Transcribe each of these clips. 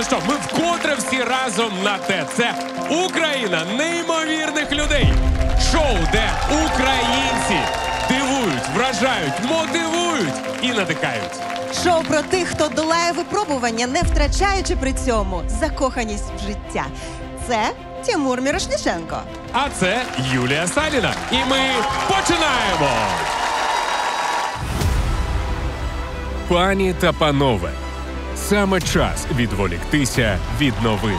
Ну що, ми вкотре всі разом на те. Це Україна неймовірних людей. Шоу, де українці дивують, вражають, мотивують і надихають. Шоу про тих, хто долає випробування, не втрачаючи при цьому закоханість в життя. Це Тимур Мірошниченко. А це Юлія Саліна. І ми починаємо. Пані та панове, саме час відволіктися від новин.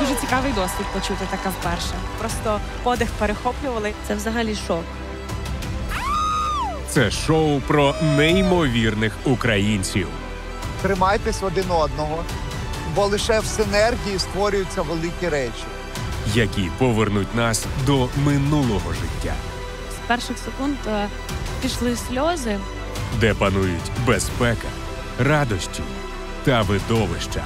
Дуже цікавий досвід почути таке вперше. Просто подих перехоплювали. Це взагалі шок. Це шоу про неймовірних українців. Тримайтесь один одного, бо лише в синергії створюються великі речі. які повернуть нас до минулого життя, З перших секунд е, пішли сльози. де панують безпека, радощі та видовища,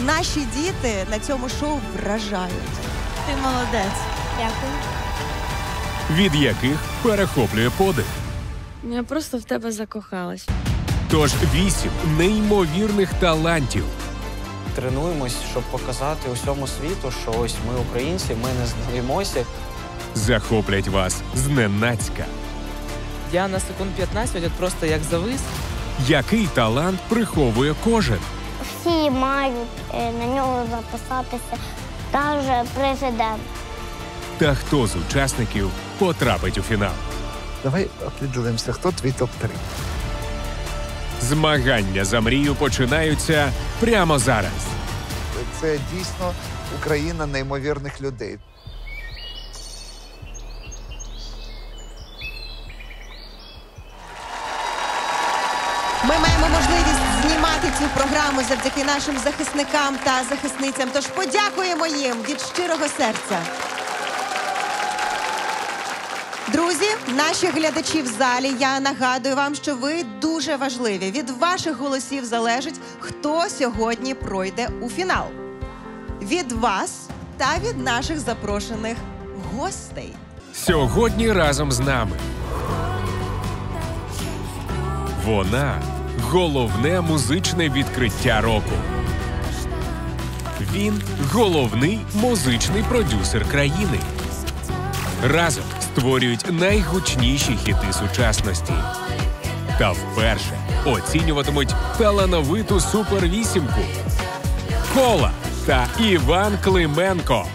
Наші діти на цьому шоу вражають. Ти молодець. Дякую. від яких перехоплює подих. Я просто в тебе закохалась. Тож вісім неймовірних талантів, тренуємось, щоб показати усьому світу, що ось ми українці, ми не здаємося. захоплять вас зненацька. Я на секунд 15 от просто як завис. Який талант приховує кожен? всі мають е, на нього записатися, навіть президент. Та хто з учасників потрапить у фінал? Давай определимося, хто твій топ-3. Змагання за мрію починаються прямо зараз. Це дійсно Україна неймовірних людей. Завдяки нашим захисникам та захисницям. Тож подякуємо їм від щирого серця. Друзі, наші глядачі в залі. Я нагадую вам, що ви дуже важливі. Від ваших голосів залежить, хто сьогодні пройде у фінал. Від вас та від наших запрошених гостей. Сьогодні разом з нами. Вона головне музичне відкриття року. Він головний музичний продюсер країни. Разом створюють найгучніші хіти сучасності. Та вперше оцінюватимуть талановиту супервісімку. Кола та Іван Клименко.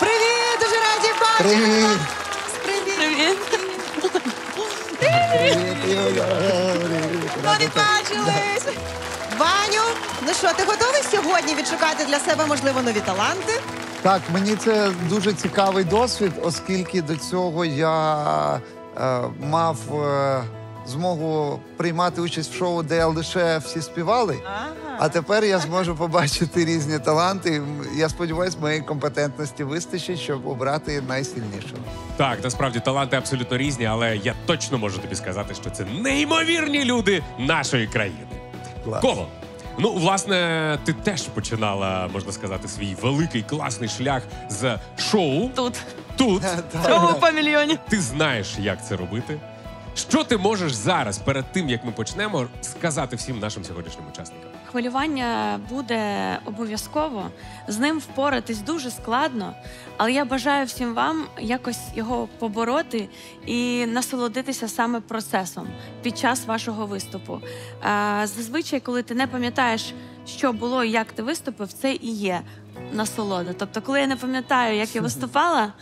Привіт! Дуже раді бачити! Привіт! Давно не! Ваню, ну що, ти готовий сьогодні відшукати для себе, можливо, нові таланти? Так, мені це дуже цікавий досвід, оскільки до цього я е, мав е, змогу приймати участь в шоу, де лише всі співали. А тепер я зможу побачити різні таланти. Я сподіваюся, моєї компетентності вистачить, щоб обрати найсильнішого. Так, насправді таланти абсолютно різні, але я точно можу тобі сказати, що це неймовірні люди нашої країни. Клас. Коло. Ну, власне, ти теж починала, можна сказати, свій великий класний шлях з шоу. Тут. Тут Шоу по мільйоні. ти знаєш, як це робити. Що ти можеш зараз, перед тим як ми почнемо, сказати всім нашим сьогоднішнім учасникам? Хвилювання буде обов'язково. З ним впоратись дуже складно, але я бажаю всім вам якось його побороти і насолодитися саме процесом під час вашого виступу. Зазвичай, коли ти не пам'ятаєш, що було і як ти виступив, це і є насолода. Тобто, коли я не пам'ятаю, як я виступала.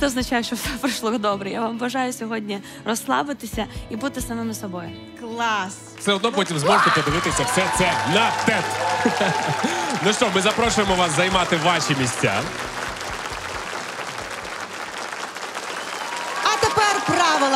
Це означає, що все пройшло добре. Я вам бажаю сьогодні розслабитися і бути самими собою. Клас! Все одно потім зможете подивитися все це на тет. ну що, ми запрошуємо вас займати ваші місця. А тепер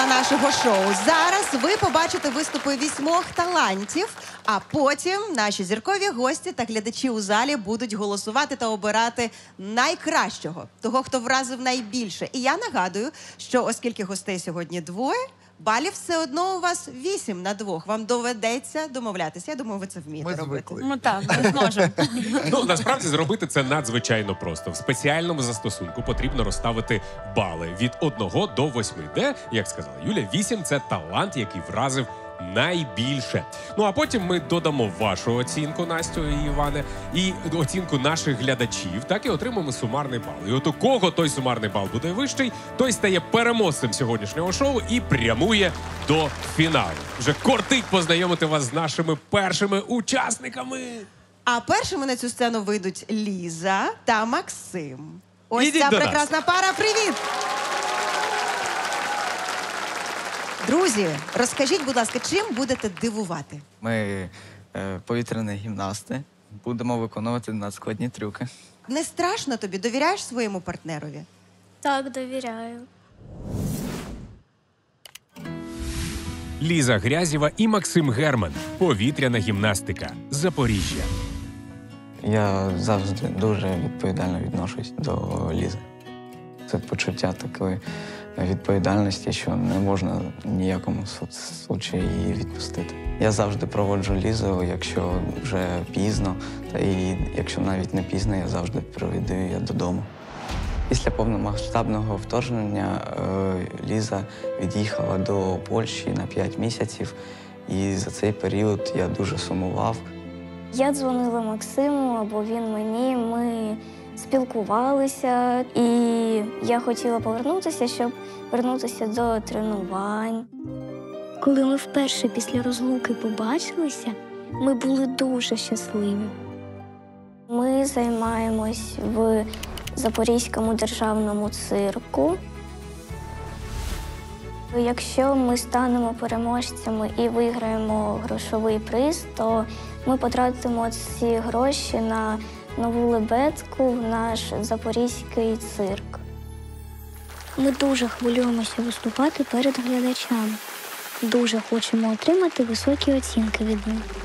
правила нашого шоу. Зараз ви побачите виступи вісьмох талантів, а потім наші зіркові гості та глядачі у залі будуть голосувати та обирати найкращого, того, хто вразив найбільше. І я нагадую, що оскільки гостей сьогодні двоє. Балів все одно у вас 8 на двох. Вам доведеться домовлятися. Я думаю, ви це вмієте Ми робити. звикли. Ну так, ми зможемо. Ну насправді зробити це надзвичайно просто. В спеціальному застосунку потрібно розставити бали від 1 до 8, де, як сказала Юля, 8 – це талант, який вразив. Найбільше. Ну а потім ми додамо вашу оцінку Настю і Іване, і оцінку наших глядачів, так і отримаємо сумарний бал. І от у кого той сумарний бал буде вищий, той стає переможцем сьогоднішнього шоу і прямує до фіналу. Вже кортить познайомити вас з нашими першими учасниками. А першими на цю сцену вийдуть Ліза та Максим. Ось Ідіть ця до нас. прекрасна пара. Привіт! Друзі, розкажіть, будь ласка, чим будете дивувати? Ми е, повітряні гімнасти. Будемо виконувати надскладні трюки. Не страшно тобі? Довіряєш своєму партнерові? Так, довіряю. Ліза Грязєва і Максим Герман. Повітряна гімнастика. Запоріжжя. Я завжди дуже відповідально відношусь до Лізи. Це почуття такої відповідальності, що не можна ніякому случаї її відпустити. Я завжди проводжу Лізу, якщо вже пізно, та і якщо навіть не пізно, я завжди приведу її додому. Після повномасштабного вторгнення е, Ліза від'їхала до Польщі на 5 місяців, і за цей період я дуже сумував. Я дзвонила Максиму або він мені. Ми спілкувалися, і я хотіла повернутися, щоб вернутися до тренувань. Коли ми вперше після розлуки побачилися, ми були дуже щасливі. Ми займаємось в Запорізькому державному цирку. Якщо ми станемо переможцями і виграємо грошовий приз, то ми потратимо ці гроші на нову лебедку в наш запорізький цирк. Ми дуже хвилюємося виступати перед глядачами. Дуже хочемо отримати високі оцінки від них.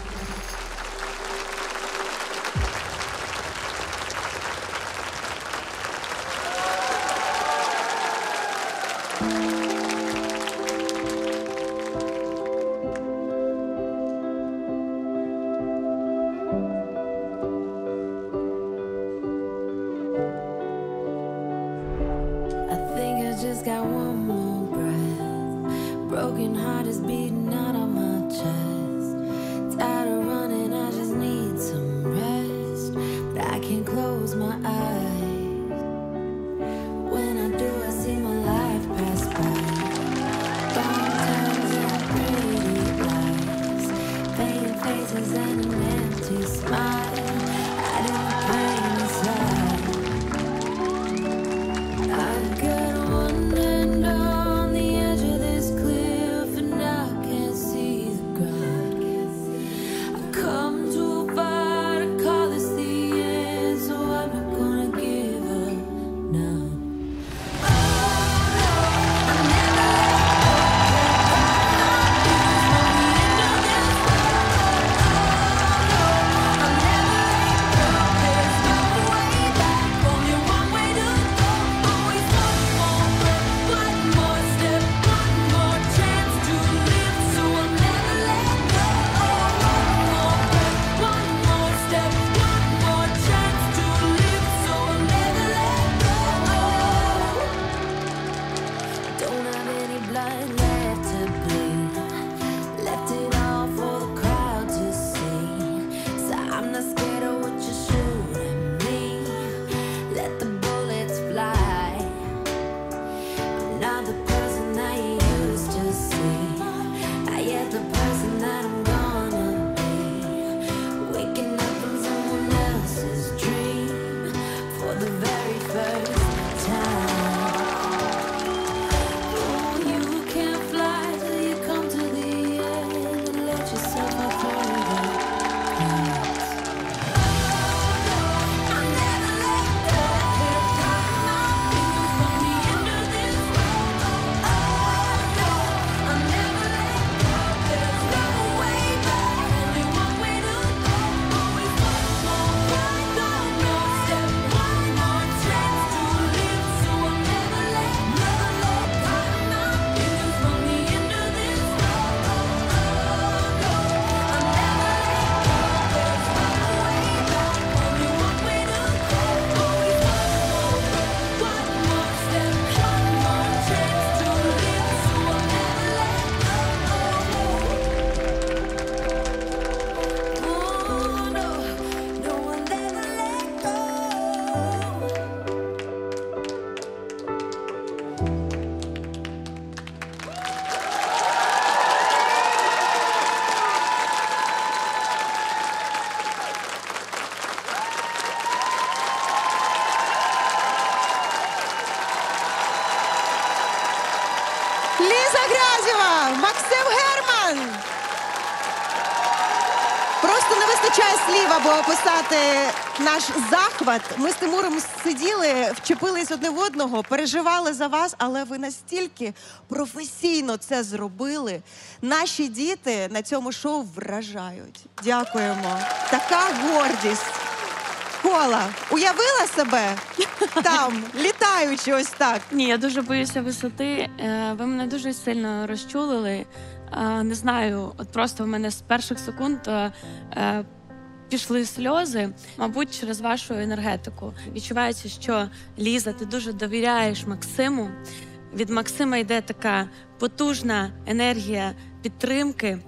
Описати наш захват. Ми з Тимуром сиділи, вчепились одне в одного, переживали за вас, але ви настільки професійно це зробили. Наші діти на цьому шоу вражають. Дякуємо. Така гордість. Кола, уявила себе там, літаючи ось так. Ні, я дуже боюся висоти. Е, Ви мене дуже сильно розчулили. Е, Не знаю, от просто в мене з перших секунд е, пішли сльози, мабуть, через вашу енергетику. Відчувається, що Ліза, ти дуже довіряєш Максиму. Від Максима йде така потужна енергія підтримки.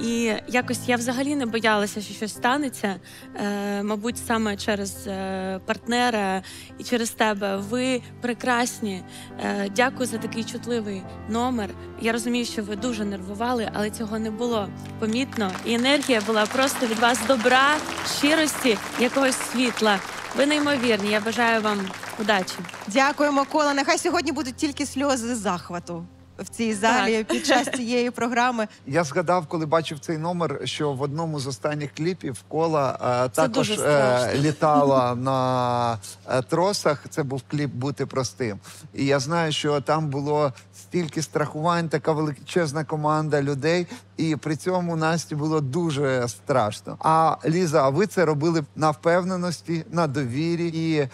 І якось я взагалі не боялася, що щось станеться. Е, мабуть, саме через е, партнера і через тебе. Ви прекрасні. Е, дякую за такий чутливий номер. Я розумію, що ви дуже нервували, але цього не було помітно. І енергія була просто від вас добра, щирості, якогось світла. Ви неймовірні. Я бажаю вам удачі. Дякуємо, Кола. Нехай сьогодні будуть тільки сльози захвату в цій залі Так. під час цієї програми. Я згадав, коли бачив цей номер, що в одному з останніх кліпів кола е, також е, літала на е, тросах. Це був кліп Бути простим. І я знаю, що там було стільки страхувань, така величезна команда людей. І при цьому Насті було дуже страшно. А Ліза, а ви це робили на впевненості, на довірі і.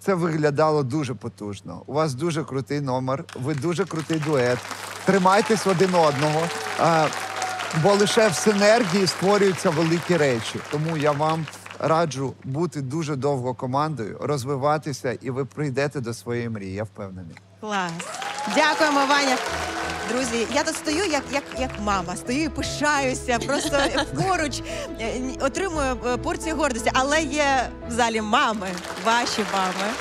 Це виглядало дуже потужно. У вас дуже крутий номер, ви дуже крутий дует. Тримайтесь один одного. Бо лише в синергії створюються великі речі. Тому я вам раджу бути дуже довго командою, розвиватися, і ви прийдете до своєї мрії. Я впевнений. Клас. Дякуємо, Ваня. Друзі, я тут стою як, як, як мама, стою і пишаюся, просто поруч е, отримую е, порцію гордості. Але є в залі мами, ваші мами.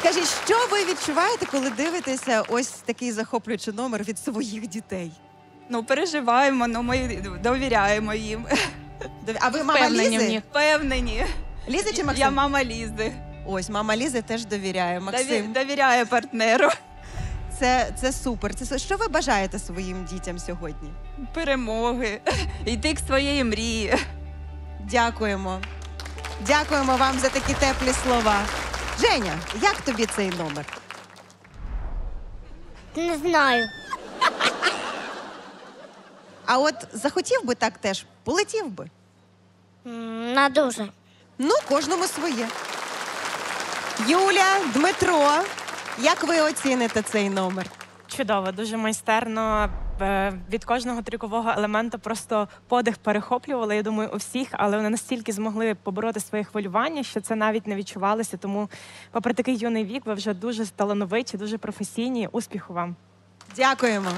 Скажіть, що ви відчуваєте, коли дивитеся ось такий захоплюючий номер від своїх дітей? Ну, переживаємо, ну ми довіряємо їм. А ви мама Впевнені Лізи? Впевнені. Лізи чи Максим? Я мама Лізи. Ось мама Лізи теж довіряє. Максим, Дові- Довіряю партнеру. Це, це супер. Це що ви бажаєте своїм дітям сьогодні? Перемоги. Йти к своєї мрії. Дякуємо. Дякуємо вам за такі теплі слова. Женя, як тобі цей номер? Не знаю. А от захотів би так теж, полетів би. М, На дуже. Ну, кожному своє. Юля, Дмитро, як ви оціните цей номер? Чудово, дуже майстерно. Е, Від кожного трюкового елементу просто подих перехоплювали. Я думаю, у всіх, але вони настільки змогли побороти своє хвилювання, що це навіть не відчувалося. Тому, попри такий юний вік, ви вже дуже талановиті, дуже професійні. Успіху вам! Дякуємо.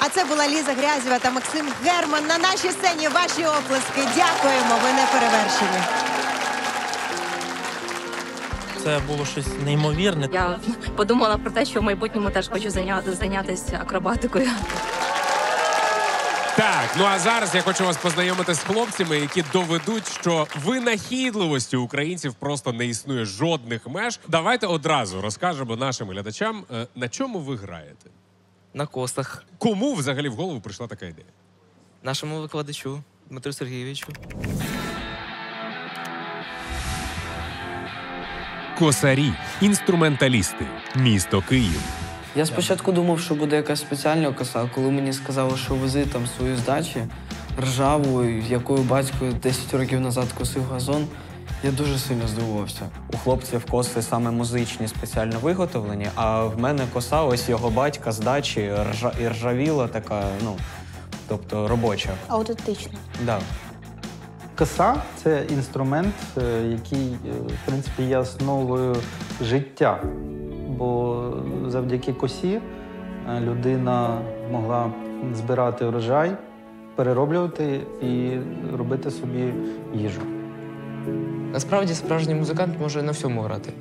А це була Ліза Грязєва та Максим Герман на нашій сцені. Ваші оплески. Дякуємо. Ви не перевершені. Це було щось неймовірне. Я подумала про те, що в майбутньому теж хочу зайняти, зайнятися акробатикою. Так, ну а зараз я хочу вас познайомити з хлопцями, які доведуть, що винахідливості українців просто не існує жодних меж. Давайте одразу розкажемо нашим глядачам, е, на чому ви граєте. На костах. Кому взагалі в голову прийшла така ідея? Нашому викладачу Дмитру Сергійовичу. Косарі, інструменталісти, місто Київ. Я спочатку думав, що буде якась спеціальна коса, а коли мені сказали, що вези там свою здачі ржаву, якою батько 10 років назад косив газон, я дуже сильно здивувався. У хлопців коси саме музичні, спеціально виготовлені, а в мене коса, ось його батька з дачі ржа, і ржавіла така, ну, тобто робоча. Аутентично. Да. Коса це інструмент, е, який, е, в принципі, є основою життя. Бо завдяки косі е, людина могла збирати урожай, перероблювати і робити собі їжу. Насправді справжній музикант може на всьому грати.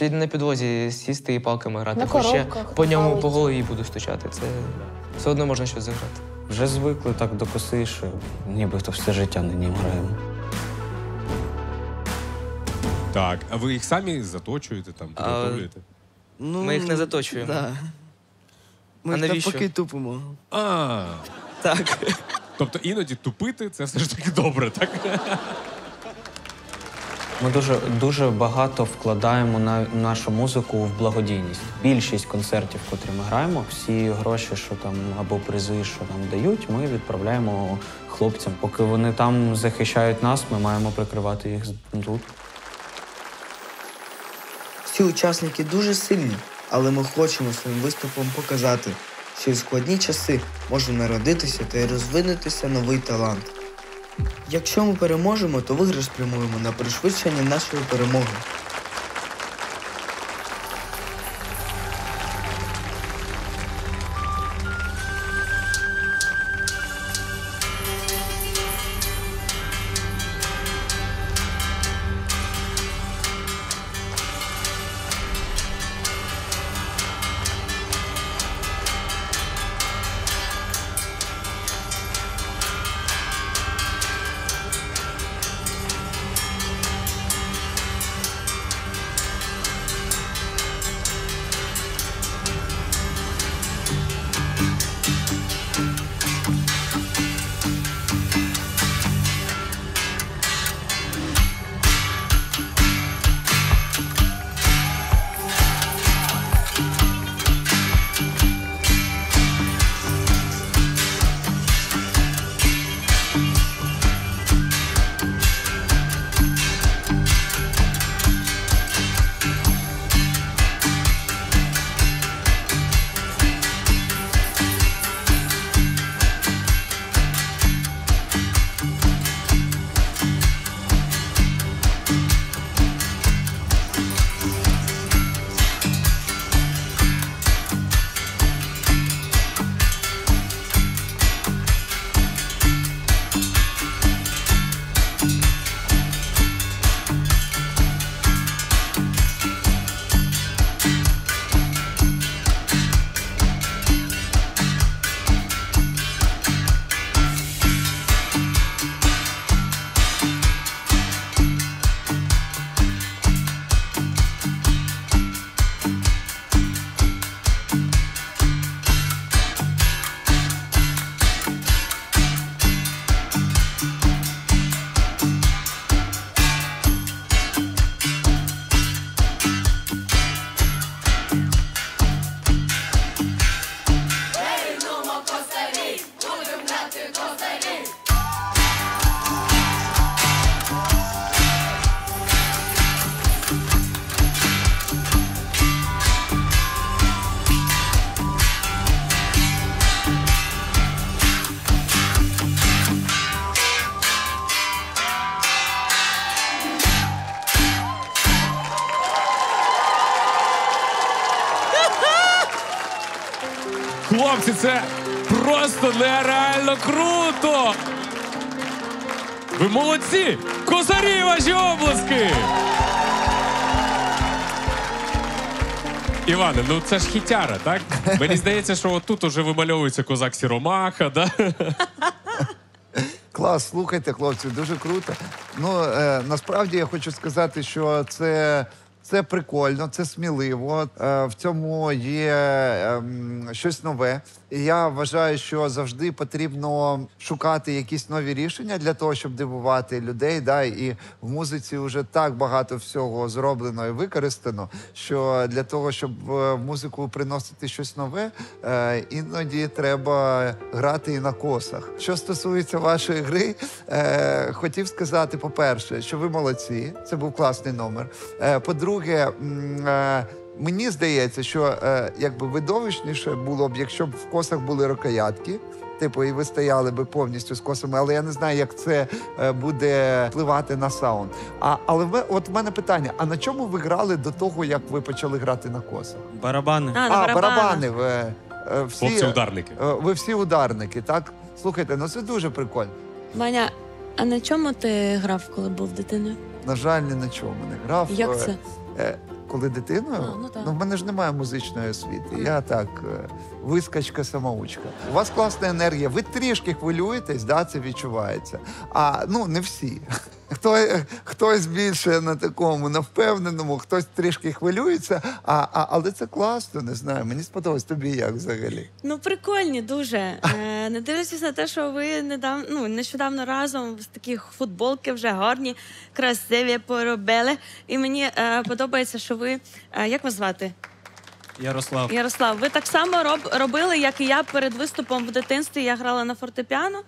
І на підлозі сісти і палками грати. На Хоч я по ньому по голові буду стучати. Це все одно можна щось заграти. Вже звикли так до коси, що нібито все життя на ній граємо. Так, а ви їх самі заточуєте там, А, підготовлюєте? Ну, Ми їх не заточуємо. Да. Ми А їх навіщо? навпаки тупимо. А, Так. тобто іноді тупити це все ж таки добре, так? Ми дуже дуже багато вкладаємо на нашу музику в благодійність. Більшість концертів, котрі ми граємо, всі гроші, що там або призи, що нам дають, ми відправляємо хлопцям. Поки вони там захищають нас, ми маємо прикривати їх тут. Всі учасники дуже сильні, але ми хочемо своїм виступом показати, що в складні часи може народитися та розвинутися новий талант. Якщо ми переможемо, то виграш прямуємо на пришвидшення нашої перемоги. Це просто нереально круто! Ви молодці! Козарі ваші обласки! Іване, ну це ж хітяра, так? Мені здається, що отут уже вимальовується козак Сіромаха, да? Клас, слухайте, хлопці, дуже круто. Ну е, насправді я хочу сказати, що це. Це прикольно, це сміливо. Е, в цьому є ем, щось нове. Я вважаю, що завжди потрібно шукати якісь нові рішення для того, щоб дивувати людей. Да? І в музиці вже так багато всього зроблено і використано, що для того, щоб е, в музику приносити щось нове, е, іноді треба грати і на косах. Що стосується вашої гри, хотів сказати, по-перше, що ви молодці, це був класний номер. По-друге, м, е, Мені здається, що е, якби видовищніше було б, якщо б в косах були рукоятки. Типу, і ви стояли би повністю з косами, але я не знаю, як це е, буде впливати на саунд. А але в от в мене питання: а на чому ви грали до того, як ви почали грати на косах? Барабани. А, барабанах. барабани. Ви, е, всі, Хлопці-ударники. е, ви всі ударники, так? Слухайте, ну це дуже прикольно. Ваня, а на чому ти грав, коли був дитиною? На жаль, ні на чому не грав. Як це? Е, Коли дитиною, А, ну ну в мене ж немає музичної освіти. Я так, вискачка, вискочка самоучка. У вас класна енергія. Ви трішки хвилюєтесь, да, це відчувається. А ну не всі. Хто, хтось більше на такому, на впевненому, хтось трішки хвилюється, а, а, але це класно, не знаю. Мені сподобалось тобі як взагалі. Ну, прикольні дуже. Е, не дивлячись на те, що ви недавно, ну, нещодавно разом з таких футболки вже гарні, красиві поробили. І мені е, подобається, що ви. Е, як вас звати? Ярослав. Ярослав, ви так само роб, робили, як і я перед виступом в дитинстві. Я грала на фортепіано.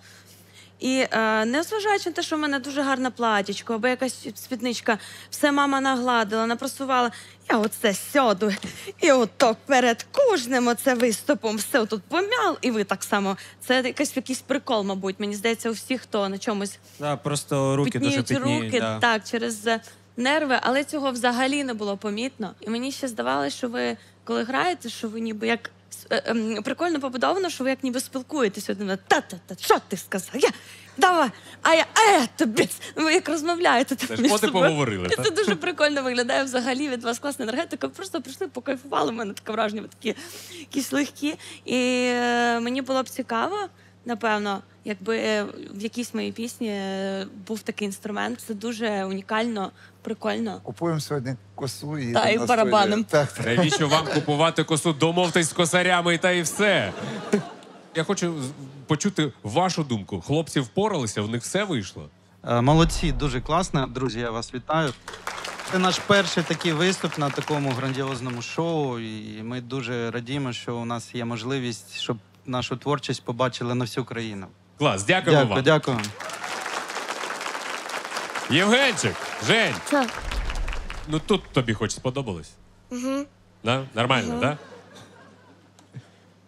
І е, незважаючи на те, що в мене дуже гарне платічко, або якась спідничка, все мама нагладила, напрасувала. Я оце сяду. І ото перед кожним оце виступом все тут помял, і ви так само. Це якийсь якийсь прикол, мабуть. Мені здається, у всіх, хто на чомусь Да, просто руки дуже Пітніють пітніють. руки, да. так, через е, нерви, але цього взагалі не було помітно. І мені ще здавалося, що ви, коли граєте, що ви ніби як. Е, ем, Прикольно побудовано, що ви як ніби спілкуєтесь один. Та-та-та, що ти сказав? Я давай, а я, а я тобі. Ви як розмовляєте там між собою. поговорили, І? Це дуже прикольно виглядає взагалі від вас класна енергетика. Ви Просто прийшли, покайфували. У мене таке враження, ви такі якісь легкі. І е, мені було б цікаво, напевно, якби е, в якійсь моїй пісні був такий інструмент. Це дуже унікально, прикольно. Купуємо сьогодні косу і, Та, і на барабаном. студію. Так, так. Навіщо вам купувати косу? Домовтесь з косарями та і все. Я хочу з- почути вашу думку. Хлопці впоралися, в них все вийшло. Е, Молодці, дуже класно. Друзі, я вас вітаю. Це наш перший такий виступ на такому грандіозному шоу. І ми дуже радіємо, що у нас є можливість, щоб нашу творчість побачили на всю країну. Клас, дякуємо Дякую, вам. дякую. Євгенчик, Жень, Що? ну тут тобі хоч сподобалось? Угу. Да? Нормально, так? Да?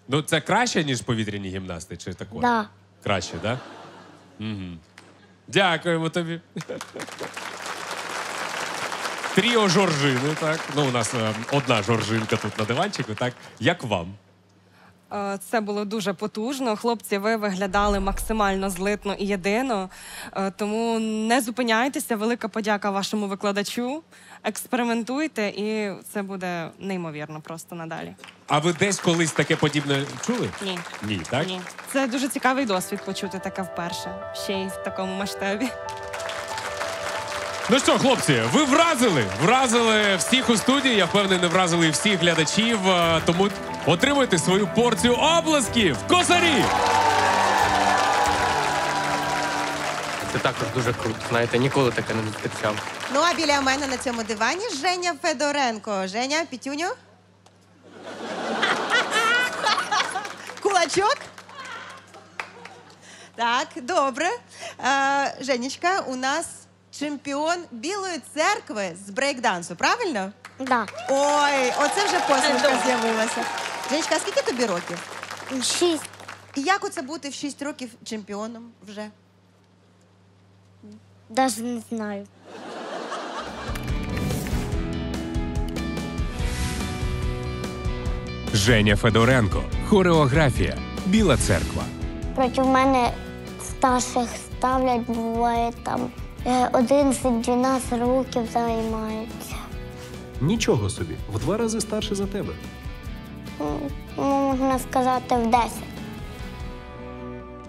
Ну, це краще, ніж повітряні гімнасти, чи таке? Да. Краще, так? Да? Угу. Дякуємо тобі. Тріо Жоржини, так. Ну, у нас е, одна жоржинка тут на диванчику, так. Як вам? Е, Це було дуже потужно. Хлопці, ви виглядали максимально злитно і єдино. Е, Тому не зупиняйтеся. Велика подяка вашому викладачу. Експериментуйте, і це буде неймовірно просто надалі. А ви десь колись таке подібне чули? Ні. Ні, так? Ні. Це дуже цікавий досвід почути таке вперше. Ще й в такому масштабі. Ну що, хлопці, ви вразили? Вразили всіх у студії. Я впевнений, вразили і всіх глядачів. Е, Тому отримуйте свою порцію обласків. Косарі! Це також дуже круто. Знаєте, ніколи таке не зустрічав. Ну а біля мене на цьому дивані Женя Федоренко. Женя, пітюню. Кулачок. Так, добре. Е, Женечка, у нас чемпіон Білої церкви з брейкдансу, правильно? Да. Ой, оце вже посмішка з'явилася. Женечка, а скільки тобі років? Шість. І як оце бути в шість років чемпіоном вже? Даже не знаю. Женя Федоренко. Хореографія. Біла церква. Проти мене старших ставлять, буває там е, 11-12 років займаються. Нічого собі, в два рази старше за тебе. Ну, можна сказати, в 10.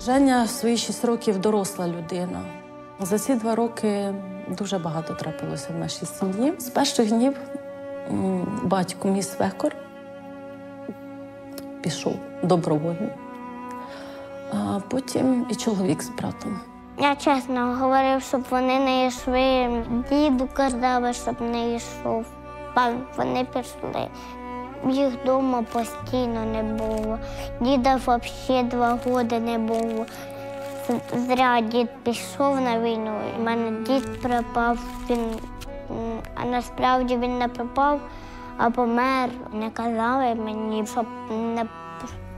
Женя в свої шість років доросла людина. За ці два роки дуже багато трапилося в нашій сім'ї. З перших днів батько мій свекор пішов добровольно. А потім і чоловік з братом. Я чесно говорив, щоб вони не йшли. Діду казали, щоб не йшов. Вони пішли. Їх вдома постійно не було. Діда взагалі два роки не було. Зря дід пішов на війну. У мене дід пропав, він, а насправді він не пропав, а помер. Не казали мені, щоб не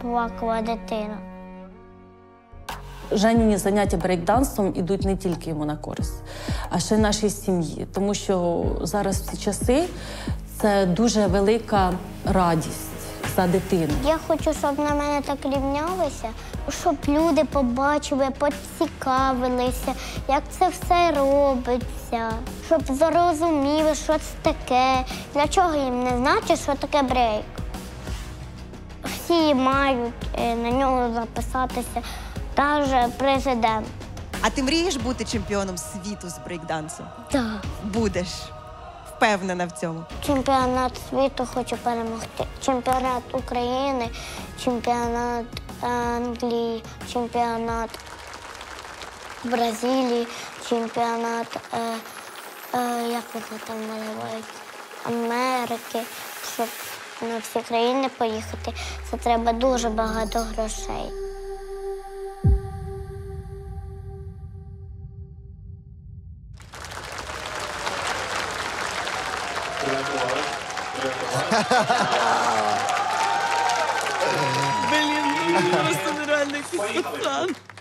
плакала дитина. Женіні заняття брейкдансом ідуть не тільки йому на користь, а ще й нашій сім'ї. Тому що зараз в ці часи це дуже велика радість за дитину. Я хочу, щоб на мене так рівнялися, щоб люди побачили, поцікавилися, як це все робиться, щоб зрозуміли, що це таке, для чого їм не знати, що таке брейк. Всі мають е, на нього записатися, навіть президент. А ти мрієш бути чемпіоном світу з брейкдансу? Так. Будеш. Впевнена в цьому. Чемпіонат світу хочу перемогти. Чемпіонат України, чемпіонат Англії, чемпіонат Бразилії, чемпіонат, е, е, як його там називають, Америки. Щоб на всі країни поїхати, це треба дуже багато грошей. Блін, просто нереальний пацан. Доброго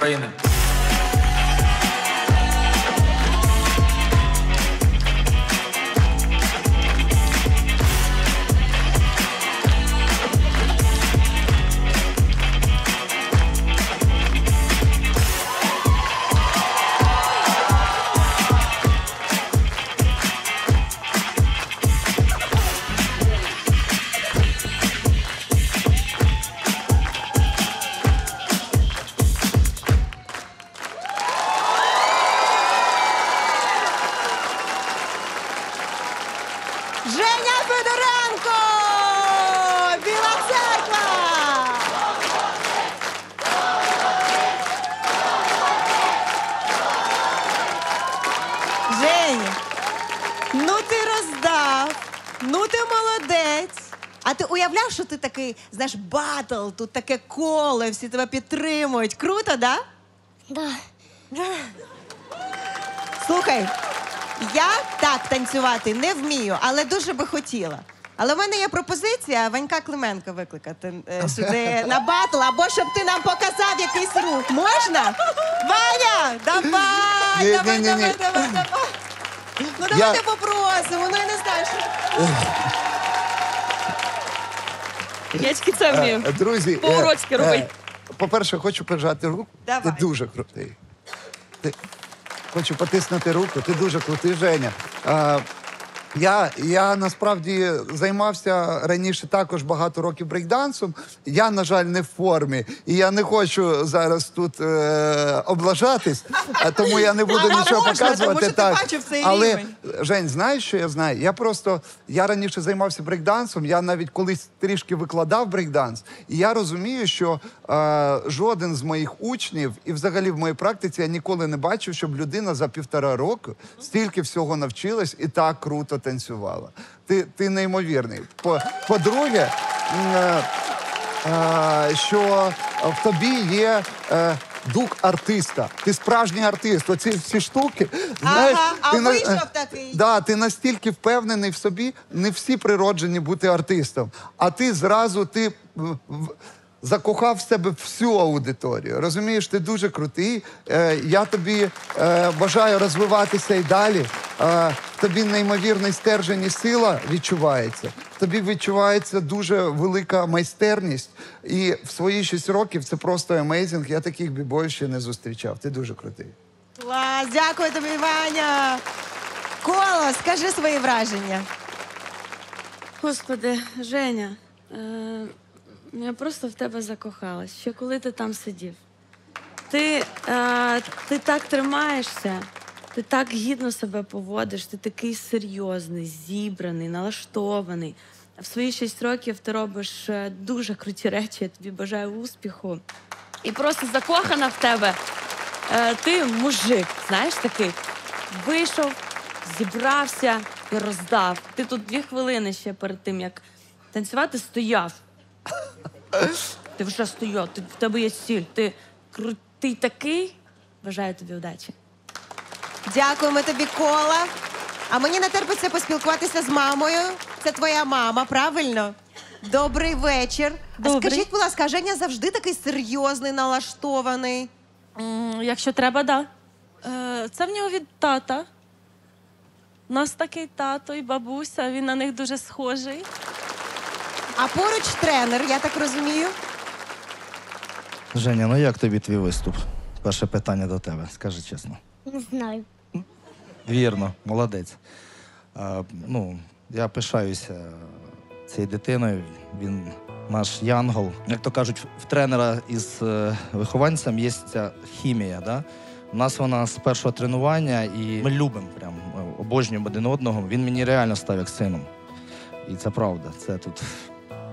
України. Знаєш, батл, тут таке коло, всі тебе підтримують. Круто, да? Да. Слухай, я так танцювати не вмію, але дуже би хотіла. Але в мене є пропозиція Ванька Клименка викликати е, сюди на батл, або щоб ти нам показав якийсь рух. Можна? Ваня, давай, Ні, давай, ні, ні, давай, ні. давай, давай. Ну Я- давайте попросимо, ну я не знаю, що. Я тільки це вмію. Е, Друзі, е, По-уродськи е, робить. По-перше, хочу пожати руку. Давай. Ти дуже крутий. Ти... Хочу потиснути руку. Ти дуже крутий, Женя. Е, я, я насправді займався раніше також багато років брейкдансом. Я, на жаль, не в формі. І я не хочу зараз тут е, облажатись, тому я не буду А нічого можна, показувати. ти так. бачив цей Але рівень. Жень, знаєш, що я знаю? Я просто я раніше займався брейкдансом. Я навіть колись трішки викладав брейкданс, і я розумію, що е, жоден з моїх учнів, і взагалі в моїй практиці я ніколи не бачив, щоб людина за півтора року стільки всього навчилась і так круто танцювала. Ти, ти неймовірний. По, по-друге, м, е, е, що в тобі є. Е, Дух артиста, ти справжній артист. Оці всі штуки. Знаєш, Ага, а ти вийшов е, такий. Да, ти настільки впевнений в собі, не всі природжені бути артистом. А ти зразу ти закохав в себе всю аудиторію. Розумієш, ти дуже крутий. Е, я тобі е, бажаю розвиватися і далі. Е, тобі неймовірний стержень і сила відчувається. Тобі відчувається дуже велика майстерність. І в свої 6 років це просто емейзинг. Я таких бібоїв ще не зустрічав. Ти дуже крутий. Клас, дякую тобі, Ваня. Коло, скажи свої враження. Господи, Женя, е, я просто в тебе закохалась, ще коли ти там сидів. Ти, е, ти так тримаєшся, ти так гідно себе поводиш, ти такий серйозний, зібраний, налаштований. В свої шість років ти робиш е, дуже круті речі. Я тобі бажаю успіху. І просто закохана в тебе. Е, Ти мужик, знаєш такий. Вийшов, зібрався і роздав. Ти тут дві хвилини ще перед тим, як танцювати, стояв. Ти вже стояв, ти, в тебе є сіль, ти крутий такий. Бажаю тобі удачі. Дякуємо тобі, Кола. А мені не терпиться поспілкуватися з мамою. Це твоя мама, правильно? Добрий вечір. А Добрий. скажіть, будь ласка, Женя завжди такий серйозний, налаштований. М, Якщо треба, да. Е, Це в нього від тата. У нас такий тато і бабуся, він на них дуже схожий. А поруч тренер, я так розумію. Женя, ну як тобі твій виступ? Перше питання до тебе, скажи чесно. Не знаю. Вірно, молодець. А, ну, я пишаюся цією дитиною. Він наш янгол. Як то кажуть, в тренера із е, вихованцем є ця хімія. Да? У нас вона з першого тренування, і ми любимо прям, обожнюємо один одного. Він мені реально став як сином. І це правда. Це тут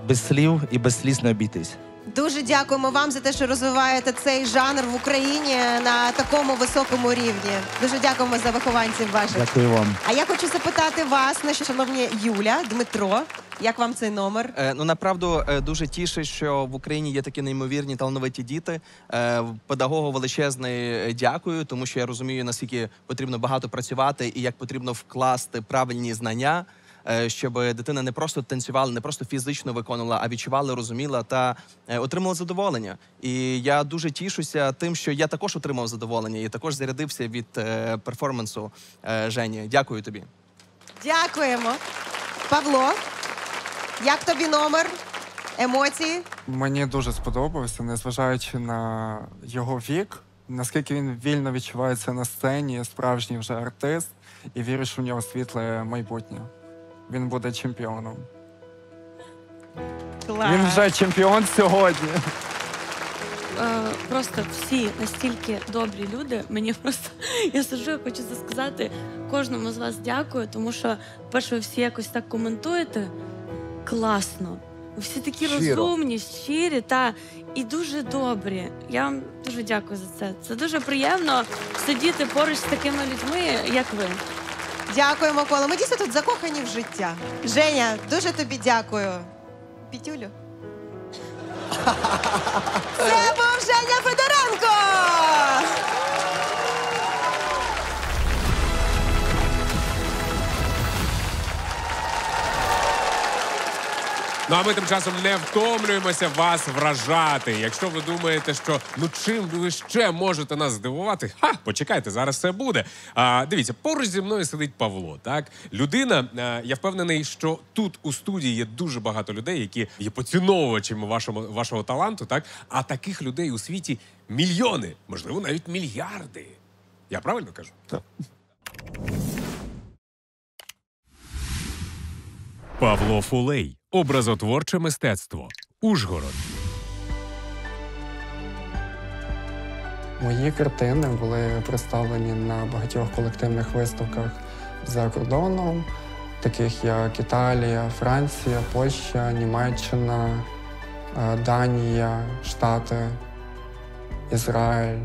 без слів і без сліз не обійтись. Дуже дякуємо вам за те, що розвиваєте цей жанр в Україні на такому високому рівні. Дуже дякуємо за вихованців ваших. Дякую вам. А я хочу запитати вас, наші шановні Юля, Дмитро, як вам цей номер? Е, Ну направду е, дуже тішить, що в Україні є такі неймовірні талановиті діти. Е, Педагогу величезне е, дякую, тому що я розумію, наскільки потрібно багато працювати і як потрібно вкласти правильні знання. Е, Щоб дитина не просто танцювала, не просто фізично виконувала, а відчувала, розуміла та е, отримала задоволення. І я дуже тішуся тим, що я також отримав задоволення і також зарядився від е, перформансу Жені. Дякую тобі. Дякуємо. Павло, як тобі номер? Емоції? Мені дуже сподобався, незважаючи на його вік, наскільки він вільно відчувається на сцені, справжній вже артист, і вірю, що в нього світле майбутнє. Він буде чемпіоном. Він вже чемпіон сьогодні. Е, просто всі настільки добрі люди. Мені просто я сиджу, я хочу це сказати. Кожному з вас дякую, тому що, перше, ви всі якось так коментуєте. Класно. Ви всі такі Щиро. розумні, щирі та і дуже добрі. Я вам дуже дякую за це. Це дуже приємно сидіти поруч з такими людьми, як ви. Дякуємо, Микола. Ми дійсно тут закохані в життя. Женя, дуже тобі дякую. Пітюлю. Це був Женя Федоренко! Ну а ми тим часом не втомлюємося вас вражати. Якщо ви думаєте, що ну чим ви ще можете нас здивувати, ха, почекайте, зараз все буде. А, дивіться, поруч зі мною сидить Павло. Так, людина. а, я впевнений, що тут у студії є дуже багато людей, які є поціновувачами вашого, вашого таланту. Так, а таких людей у світі мільйони, можливо, навіть мільярди. Я правильно кажу? Так. Павло Фулей. Образотворче мистецтво. Ужгород. Мої картини були представлені на багатьох колективних виставках за кордоном, таких як Італія, Франція, Польща, Німеччина, е, Данія, Штати, Ізраїль.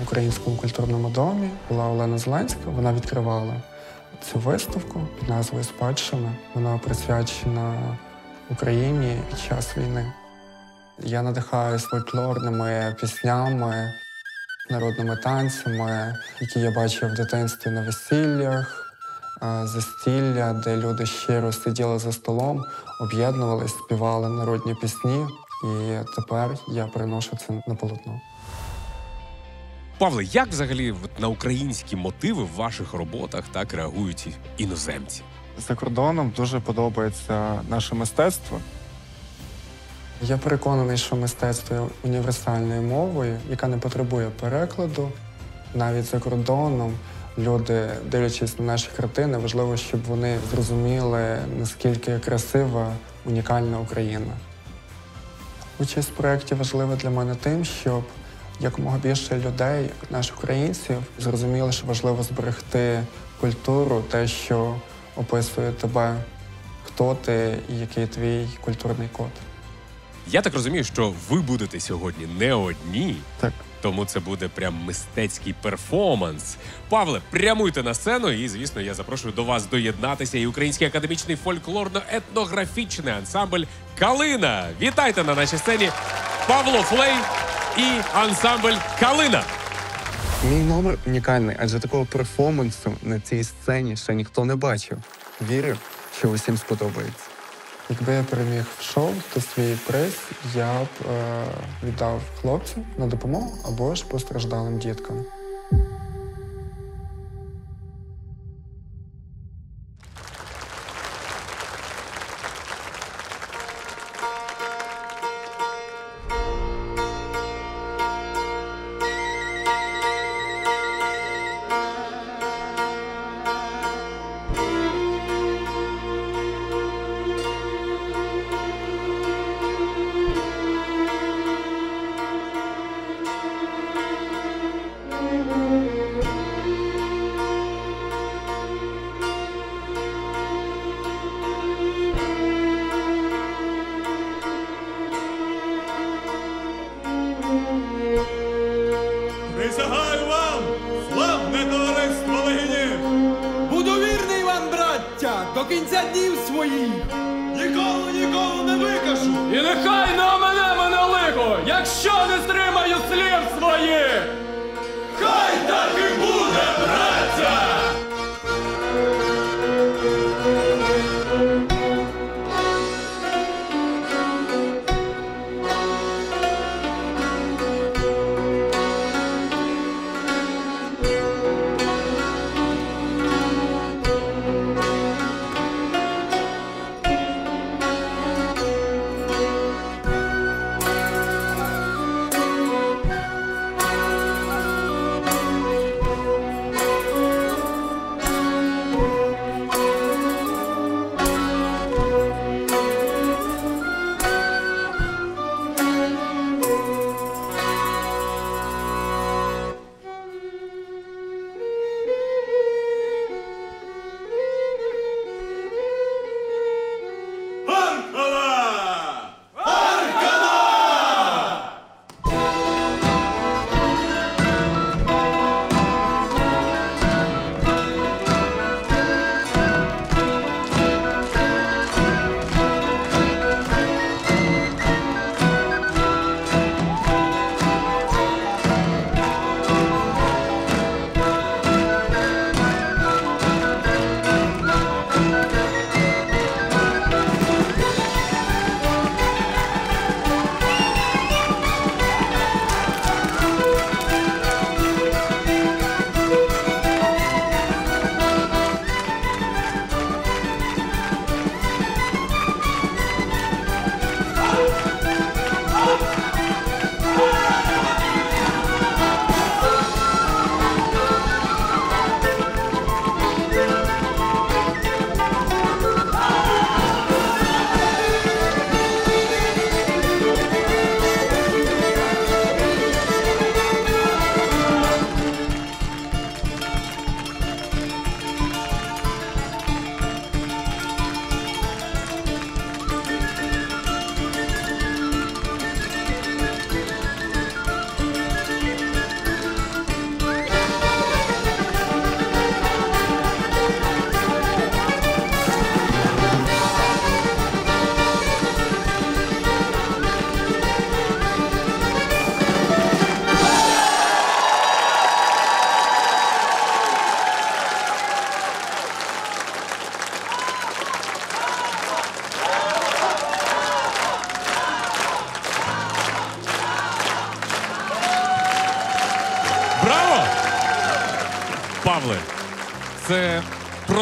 В українському культурному домі була Олена Зеленська. Вона відкривала цю виставку під назвою Спадщина. Вона присвячена Україні під час війни. Я надихаюсь фольклорними піснями, народними танцями, які я бачив в дитинстві на весіллях, е, застілля, де люди щиро сиділи за столом, об'єднувались, співали народні пісні. І тепер я переношу це на полотно. Павле, як взагалі на українські мотиви в ваших роботах так реагують іноземці? За кордоном дуже подобається наше мистецтво. Я переконаний, що мистецтво є універсальною мовою, яка не потребує перекладу. Навіть за кордоном люди, дивлячись на наші картини, важливо, щоб вони зрозуміли, наскільки красива, унікальна Україна. Участь в проєкті важлива для мене тим, щоб якомога більше людей, наших українців, зрозуміли, що важливо зберегти культуру, те, що описує тебе. хто ти і який твій культурний код. Я так розумію, що ви будете сьогодні не одні. Так. Тому це буде прям мистецький перформанс. Павле, прямуйте на сцену, і звісно, я запрошую до вас доєднатися і український академічний фольклорно-етнографічний ансамбль Калина. Вітайте на нашій сцені Павло Флей і ансамбль Калина. Мій номер унікальний, адже такого перформансу на цій сцені ще ніхто не бачив. Вірю, що усім сподобається. Якби я переміг в шоу, то свій приз я б е, віддав хлопцям на допомогу або ж постраждалим діткам.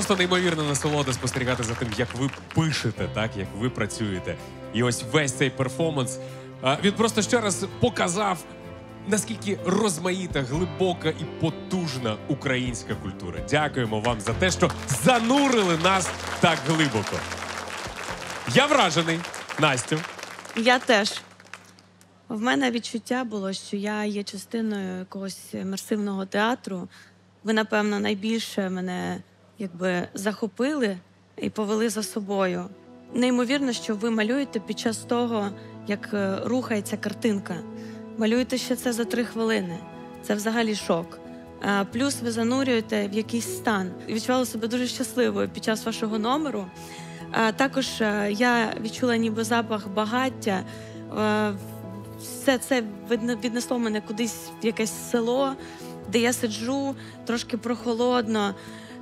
Просто неймовірна насолода спостерігати за тим, як ви пишете, так як ви працюєте. І ось весь цей перформанс. Він просто ще раз показав, наскільки розмаїта, глибока і потужна українська культура. Дякуємо вам за те, що занурили нас так глибоко. Я вражений, Настю. Я теж. В мене відчуття було, що я є частиною якогось імерсивного театру. Ви, напевно, найбільше мене якби захопили і повели за собою. неймовірно, що ви малюєте під час того, як е, рухається картинка. Малюєте ще це за три хвилини. Це взагалі шок. Плюс ви занурюєте в якийсь стан. Відчувала себе дуже щасливою під час вашого номеру. Також е, я відчула ніби запах багаття. Е, Все це відне- віднесло мене кудись в якесь село, де я сиджу, трошки прохолодно,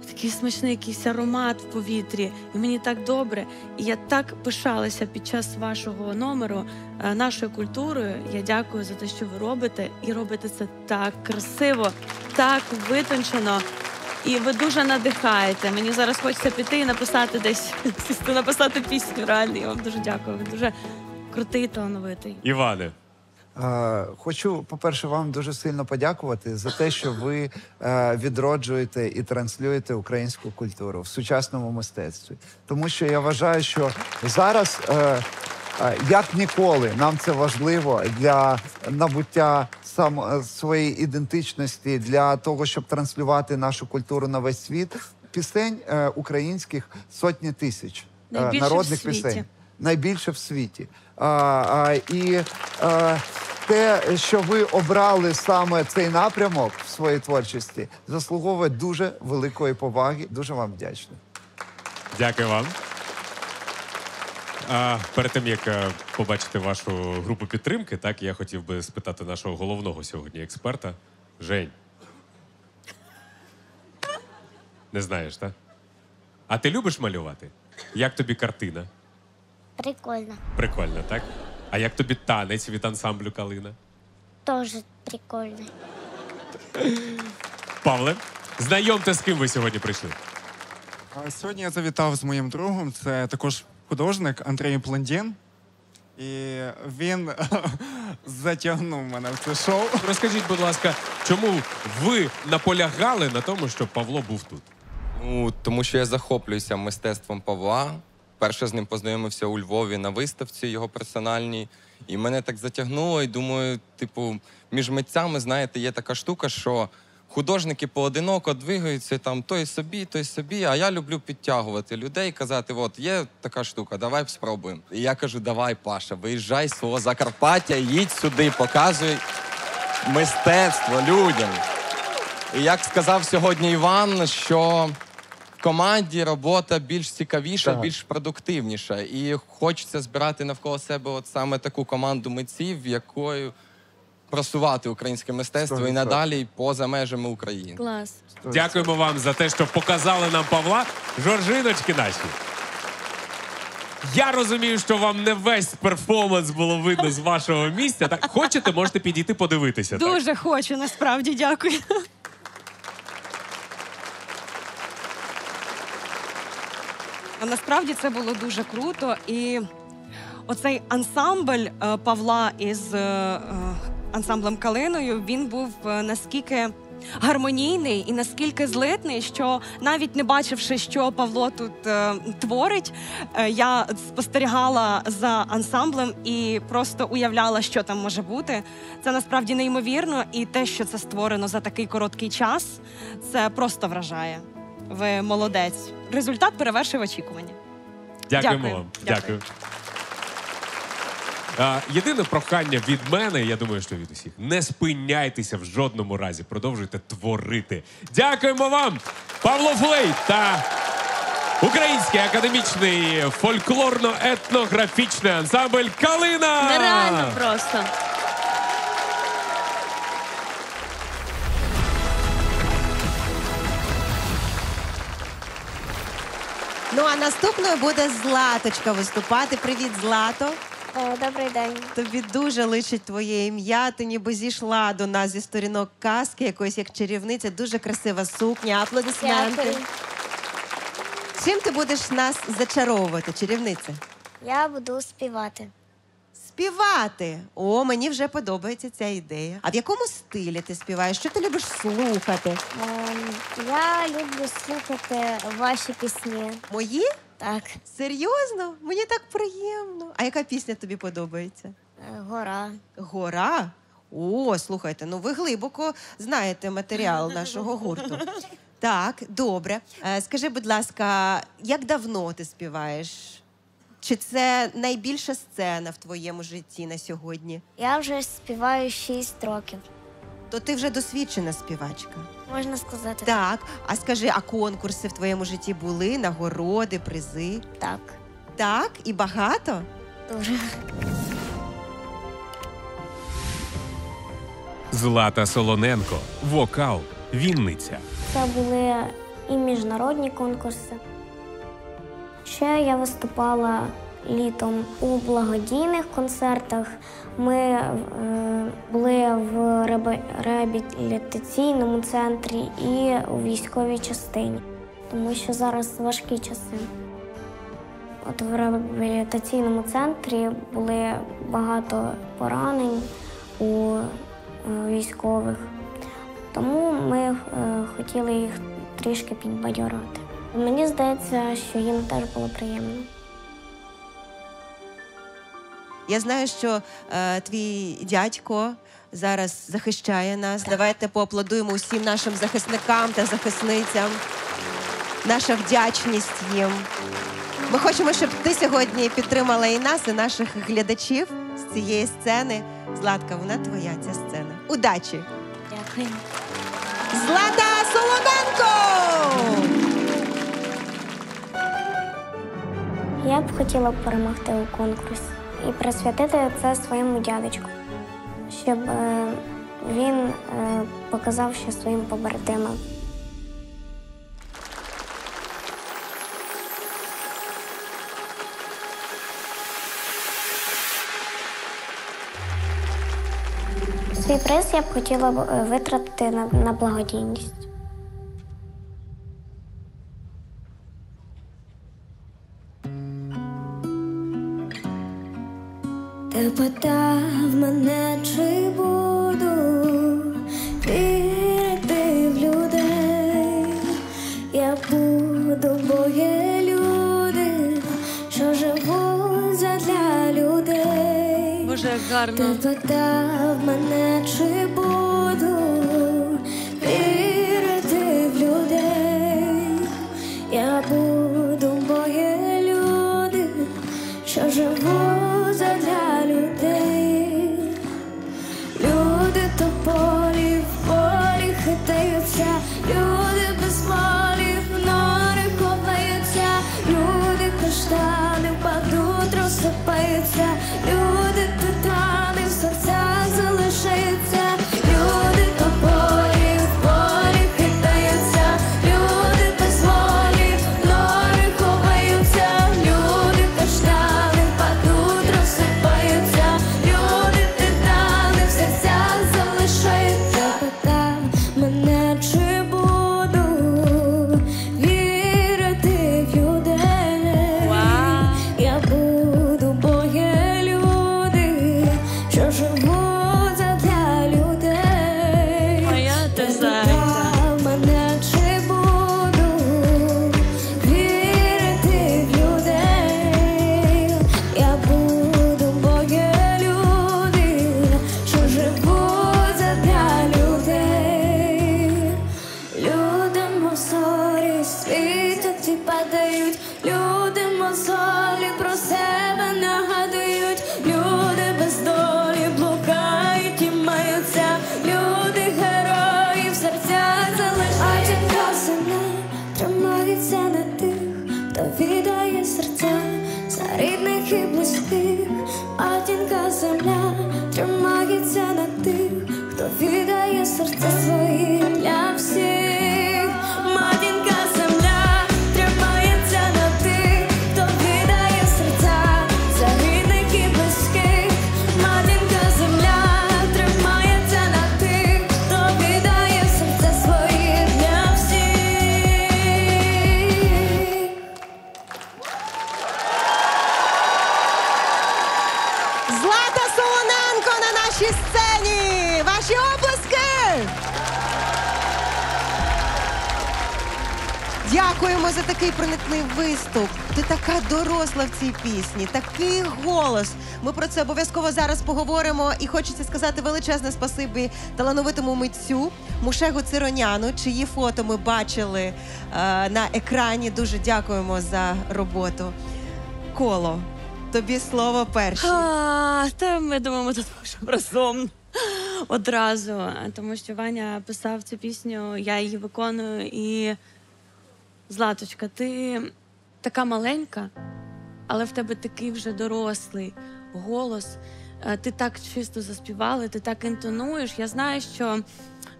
такий смачний якийсь аромат в повітрі, і мені так добре. І я так пишалася під час вашого номеру е, нашою культурою. Я дякую за те, що ви робите, і робите це так красиво, так витончено. І ви дуже надихаєте. Мені зараз хочеться піти і написати десь написати пісню. Реально, я вам дуже дякую. Ви дуже крутий, талановитий. Іване, Хочу, по-перше, вам дуже сильно подякувати за те, що ви е, відроджуєте і транслюєте українську культуру в сучасному мистецтві. Тому що я вважаю, що зараз, е, е, як ніколи, нам це важливо для набуття сам е, своєї ідентичності, для того, щоб транслювати нашу культуру на весь світ. Пісень е, українських сотні тисяч е, Найбільше в народних світі. пісень найбільше в світі. А, а, і а, те, що ви обрали саме цей напрямок в своїй творчості, заслуговує дуже великої поваги. Дуже вам вдячний. дякую вам. А, перед тим як е, побачити вашу групу підтримки, так я хотів би спитати нашого головного сьогодні експерта. Жень. Не знаєш, так? А ти любиш малювати? Як тобі картина? Прикольно. Прикольно, так? А як тобі танець від ансамблю Калина? Тоже прикольно. Павле, знайомте, з ким ви сьогодні прийшли. А Сьогодні я завітав з моїм другом. Це також художник Андрій Пландін. І він затягнув мене в це шоу. Розкажіть, будь ласка, чому ви наполягали на тому, щоб Павло був тут? Ну, тому що я захоплююся мистецтвом Павла. Перше з ним познайомився у Львові на виставці його персональній. І мене так затягнуло, і думаю, типу, між митцями, знаєте, є така штука, що художники поодиноко двигаються там той собі, той собі. А я люблю підтягувати людей, казати: от є така штука, давай спробуємо. І я кажу, давай, Паша, виїжджай з свого Закарпаття, їдь сюди, показуй мистецтво людям. І як сказав сьогодні Іван, що команді робота більш цікавіша, Так. більш продуктивніша. І хочеться збирати навколо себе от саме таку команду митців, якою просувати українське мистецтво і 100%. надалі і поза межами України. Клас. Дякуємо вам за те, що показали нам Павла. Жоржиночки наші. Я розумію, що вам не весь перформанс було видно з вашого місця. Так, хочете, можете підійти подивитися. Так? Дуже хочу, насправді дякую. А Насправді це було дуже круто. І оцей ансамбль е, Павла із е, е, ансамблем Калиною він був наскільки гармонійний і наскільки злитний, що навіть не бачивши, що Павло тут е, творить, е, я спостерігала за ансамблем і просто уявляла, що там може бути. Це насправді неймовірно, і те, що це створено за такий короткий час, це просто вражає. Ви молодець. Результат перевершив очікування. Дякуємо Дякую. вам. Дякую. А, єдине прохання від мене, я думаю, що від усіх. Не спиняйтеся в жодному разі. Продовжуйте творити. Дякуємо вам, Павло Флей та Український академічний фольклорно-етнографічний ансамбль Калина. Нереально просто. Ну а наступною буде Златочка виступати. Привіт, Злато. Добрий день. Тобі дуже личить твоє ім'я. Ти ніби зійшла до нас зі сторінок казки, якоїсь як чарівниця. Дуже красива сукня. Аплодисменти. Дякую. Чим ти будеш нас зачаровувати, чарівниця? Я буду співати. Співати. О, мені вже подобається ця ідея. А в якому стилі ти співаєш? Що ти любиш слухати? Ем, я люблю слухати ваші пісні. Мої? Так. Серйозно? Мені так приємно. А яка пісня тобі подобається? Е, Гора. Гора? О, слухайте, ну ви глибоко знаєте матеріал нашого гурту. Так, добре. Е, скажи, будь ласка, як давно ти співаєш? Чи це найбільша сцена в твоєму житті на сьогодні? Я вже співаю 6 років, То ти вже досвідчена співачка. можна сказати. Так, а скажи, а конкурси в твоєму житті були? Нагороди, призи? Так. Так, і багато? Дуже. Злата Солоненко, вокал, Вінниця. Це були і міжнародні конкурси. Ще я виступала літом у благодійних концертах. Ми е, були в реабілітаційному центрі і у військовій частині, тому що зараз важкі часи. От в реабілітаційному центрі були багато поранень у е, військових. Тому ми е, хотіли їх трішки підбадьорити. Мені здається, що їм теж було приємно. Я знаю, що е, твій дядько зараз захищає нас. Давайте поаплодуємо усім нашим захисникам та захисницям. Наша вдячність їм. Ми хочемо, щоб ти сьогодні підтримала і нас, і наших глядачів з цієї сцени. Златка, вона твоя ця сцена. Удачі! Дякую. Злата Солоненко! Я б хотіла перемогти у конкурсі і присвятити це своєму дядечку, щоб е, він е, показав ще своїм побратимам. Свій приз я б хотіла е, витратити на благодійність. Ти питав мене, чи буду вірити в людей. Я буду, бо є люди, що живуть задля людей. Боже, як гарно. Ти питав мене, чи буду вірити в людей. Я буду, бо є люди, що живуть пісні, такий голос. Ми про це обов'язково зараз поговоримо. І хочеться сказати величезне спасибі талановитому митцю Мушегу Цироняну, чиї фото ми бачили е, на екрані. Дуже дякуємо за роботу. коло. Тобі слово перше. Та ми думаємо, тут разом одразу. Тому що Ваня писав цю пісню, я її виконую. І Златочка, ти така маленька, але в тебе такий вже дорослий голос. Е, Ти так чисто заспівала, ти так інтонуєш. Я знаю, що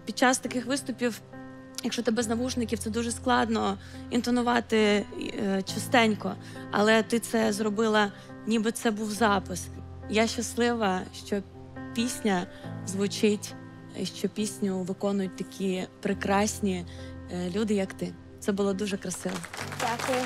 під час таких виступів, якщо ти без навушників, це дуже складно інтонувати е, частенько, але ти це зробила, ніби це був запис. Я щаслива, що пісня звучить, що пісню виконують такі прекрасні е, люди, як ти. Це було дуже красиво. Дякую.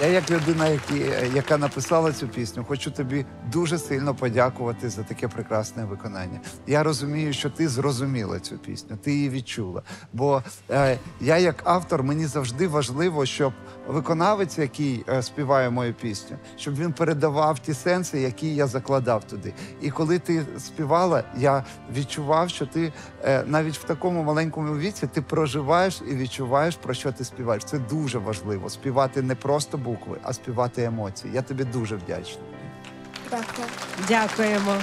Я, як людина, які, яка написала цю пісню, хочу тобі дуже сильно подякувати за таке прекрасне виконання. Я розумію, що ти зрозуміла цю пісню, ти її відчула. Бо е, я, як автор, мені завжди важливо, щоб виконавець, який е, співає мою пісню, щоб він передавав ті сенси, які я закладав туди. І коли ти співала, я відчував, що ти е, навіть в такому маленькому віці ти проживаєш і відчуваєш, про що ти співаєш. Це дуже важливо. Співати не просто букви, а співати емоції. Я тобі дуже вдячний. Дякую. Дякуємо.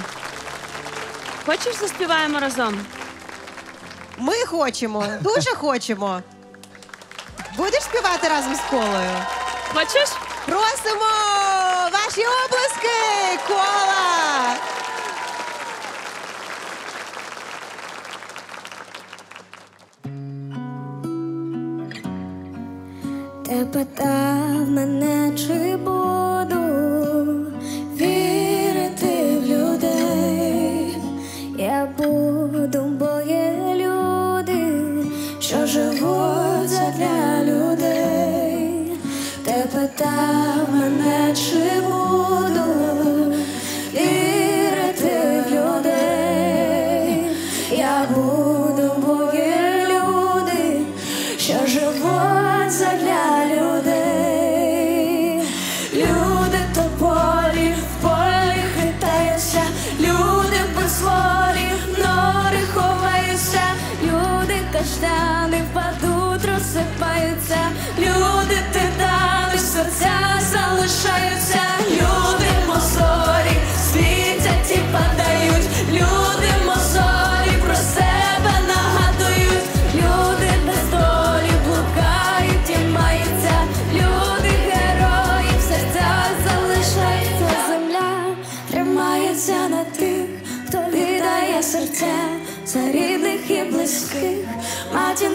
Хочеш заспіваємо разом? Ми хочемо, дуже хочемо. Будеш співати разом з колою? Хочеш? Просимо ваші обласки, кола! Ти питав мене, чи буду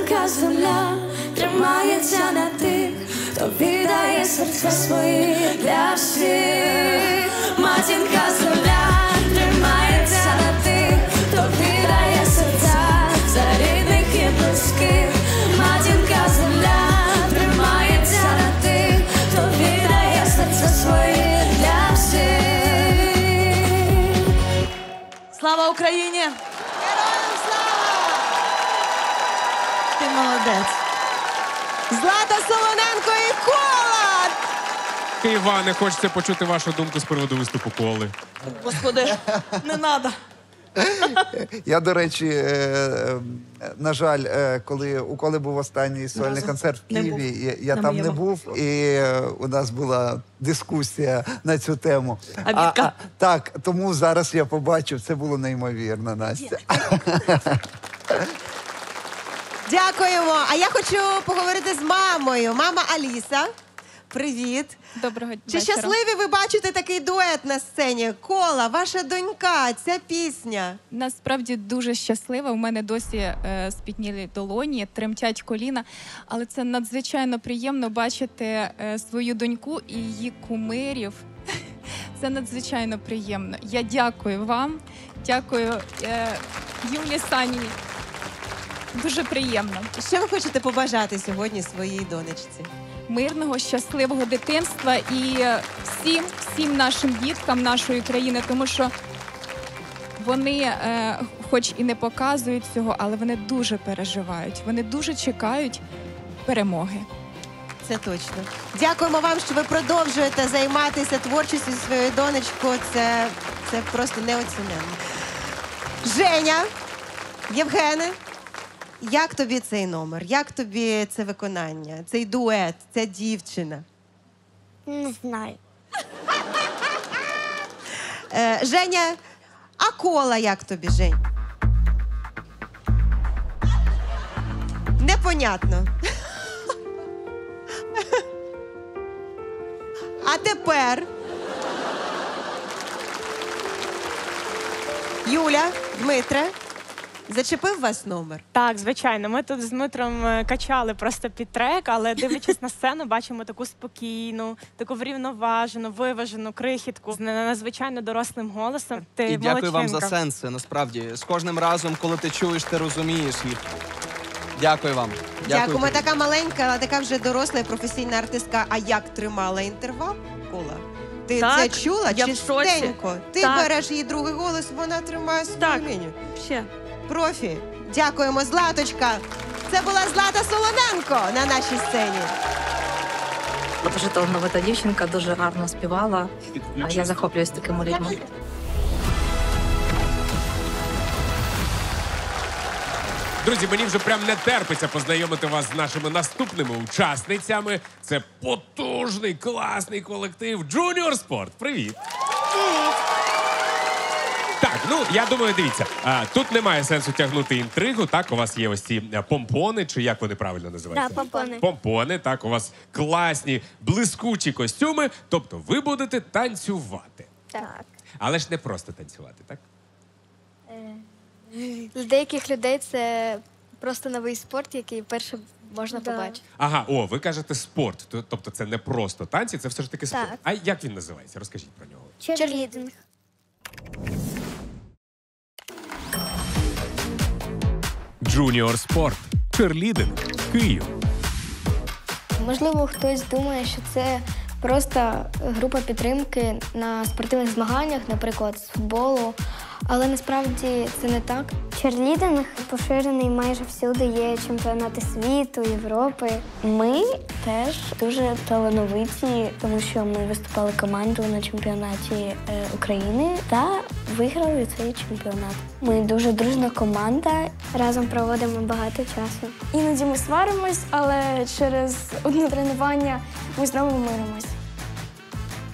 матінка земля тримається на тих, хто віддає серця свої для всіх, матінка земля тримається на тих, хто віддає серця за і близьких, матінка земля тримається на тих, хто віддає серця свої для всіх. Слава Україні! Молодець. Злата Солоненко і кола! Іване, хочеться почути вашу думку з приводу виступу коли. Господи, не треба. Я, до речі, е, е, на жаль, е, коли у коли був останній сольний Разом. концерт в Не Києві, я, я На там не моєму. був, і е, у нас була дискусія на цю тему. А Вітка? так, тому зараз я побачив, це було неймовірно, Настя. Дякуємо. А я хочу поговорити з мамою. Мама Аліса. Привіт. Доброго Чи щасливі ви бачите такий дует на сцені? Кола, ваша донька, ця пісня. Насправді дуже щаслива. У мене досі е, спітніли долоні, тремтять коліна. Але це надзвичайно приємно бачити е, свою доньку і її кумирів. Це надзвичайно приємно. Я дякую вам, дякую е, Юлі Сані. Дуже приємно. Що ви хочете побажати сьогодні своїй донечці? мирного, щасливого дитинства і всім, всім нашим діткам нашої країни, тому що вони, е, хоч і не показують цього, але вони дуже переживають. Вони дуже чекають перемоги. Це точно. Дякуємо вам, що ви продовжуєте займатися творчістю своєю донечкою. Це, це просто неоціненно. Женя, Євгене, як тобі цей номер? Як тобі це виконання, цей дует, ця дівчина? Не знаю. Е, Женя, а кола як тобі, Жень? Непонятно. А тепер. Юля, Дмитре, зачепив вас номер? Так, звичайно. Ми тут з Дмитром е, качали просто під трек, але дивлячись на сцену, бачимо таку спокійну, таку врівноважену, виважену крихітку з надзвичайно дорослим голосом. Ти І дякую вам за молодчинка. сенси. Насправді, з кожним разом, коли ти чуєш, ти розумієш їх. Дякую вам. Дякуємо. тобі. Така маленька, але така вже доросла і професійна артистка. А як тримала інтервал? Кола? Ти Так, це чула? я в шоці. Чистенько. Ти Так. береш її другий голос, вона тримає свою Так. лінію. Ще. Профі. Дякуємо, Златочка. Це була Злата Солоненко на нашій сцені. Дуже талановита дівчинка, дуже гарно співала. А я захоплююсь такими людьми. Друзі, мені вже прям не терпиться познайомити вас з нашими наступними учасницями. Це потужний, класний колектив Junior Sport. Привіт! Так, ну я думаю, дивіться, а, тут немає сенсу тягнути інтригу. Так, у вас є ось ці е, помпони, чи як вони правильно називаються? Да, помпони. Помпони, так, у вас класні, блискучі костюми. Тобто ви будете танцювати. Так. Але ж не просто танцювати, так? Для деяких людей це просто новий спорт, який перше можна побачити. Ага, о, ви кажете спорт. То- Тобто це не просто танці, це все ж таки спорт. Так. А як він називається? Розкажіть про нього. Черлідинг. Junior Спорт. Черлідинг. Київ. Можливо, хтось думає, що це просто група підтримки на спортивних змаганнях, наприклад, з футболу. Але насправді це не так. Черлідинг поширений майже всюди. Є чемпіонати світу, Європи. Ми теж дуже талановиті, тому що ми виступали командою на чемпіонаті е, України та виграли цей чемпіонат. Ми дуже дружна команда. Разом проводимо багато часу. Іноді ми сваримось, але через одне тренування ми знову миримось.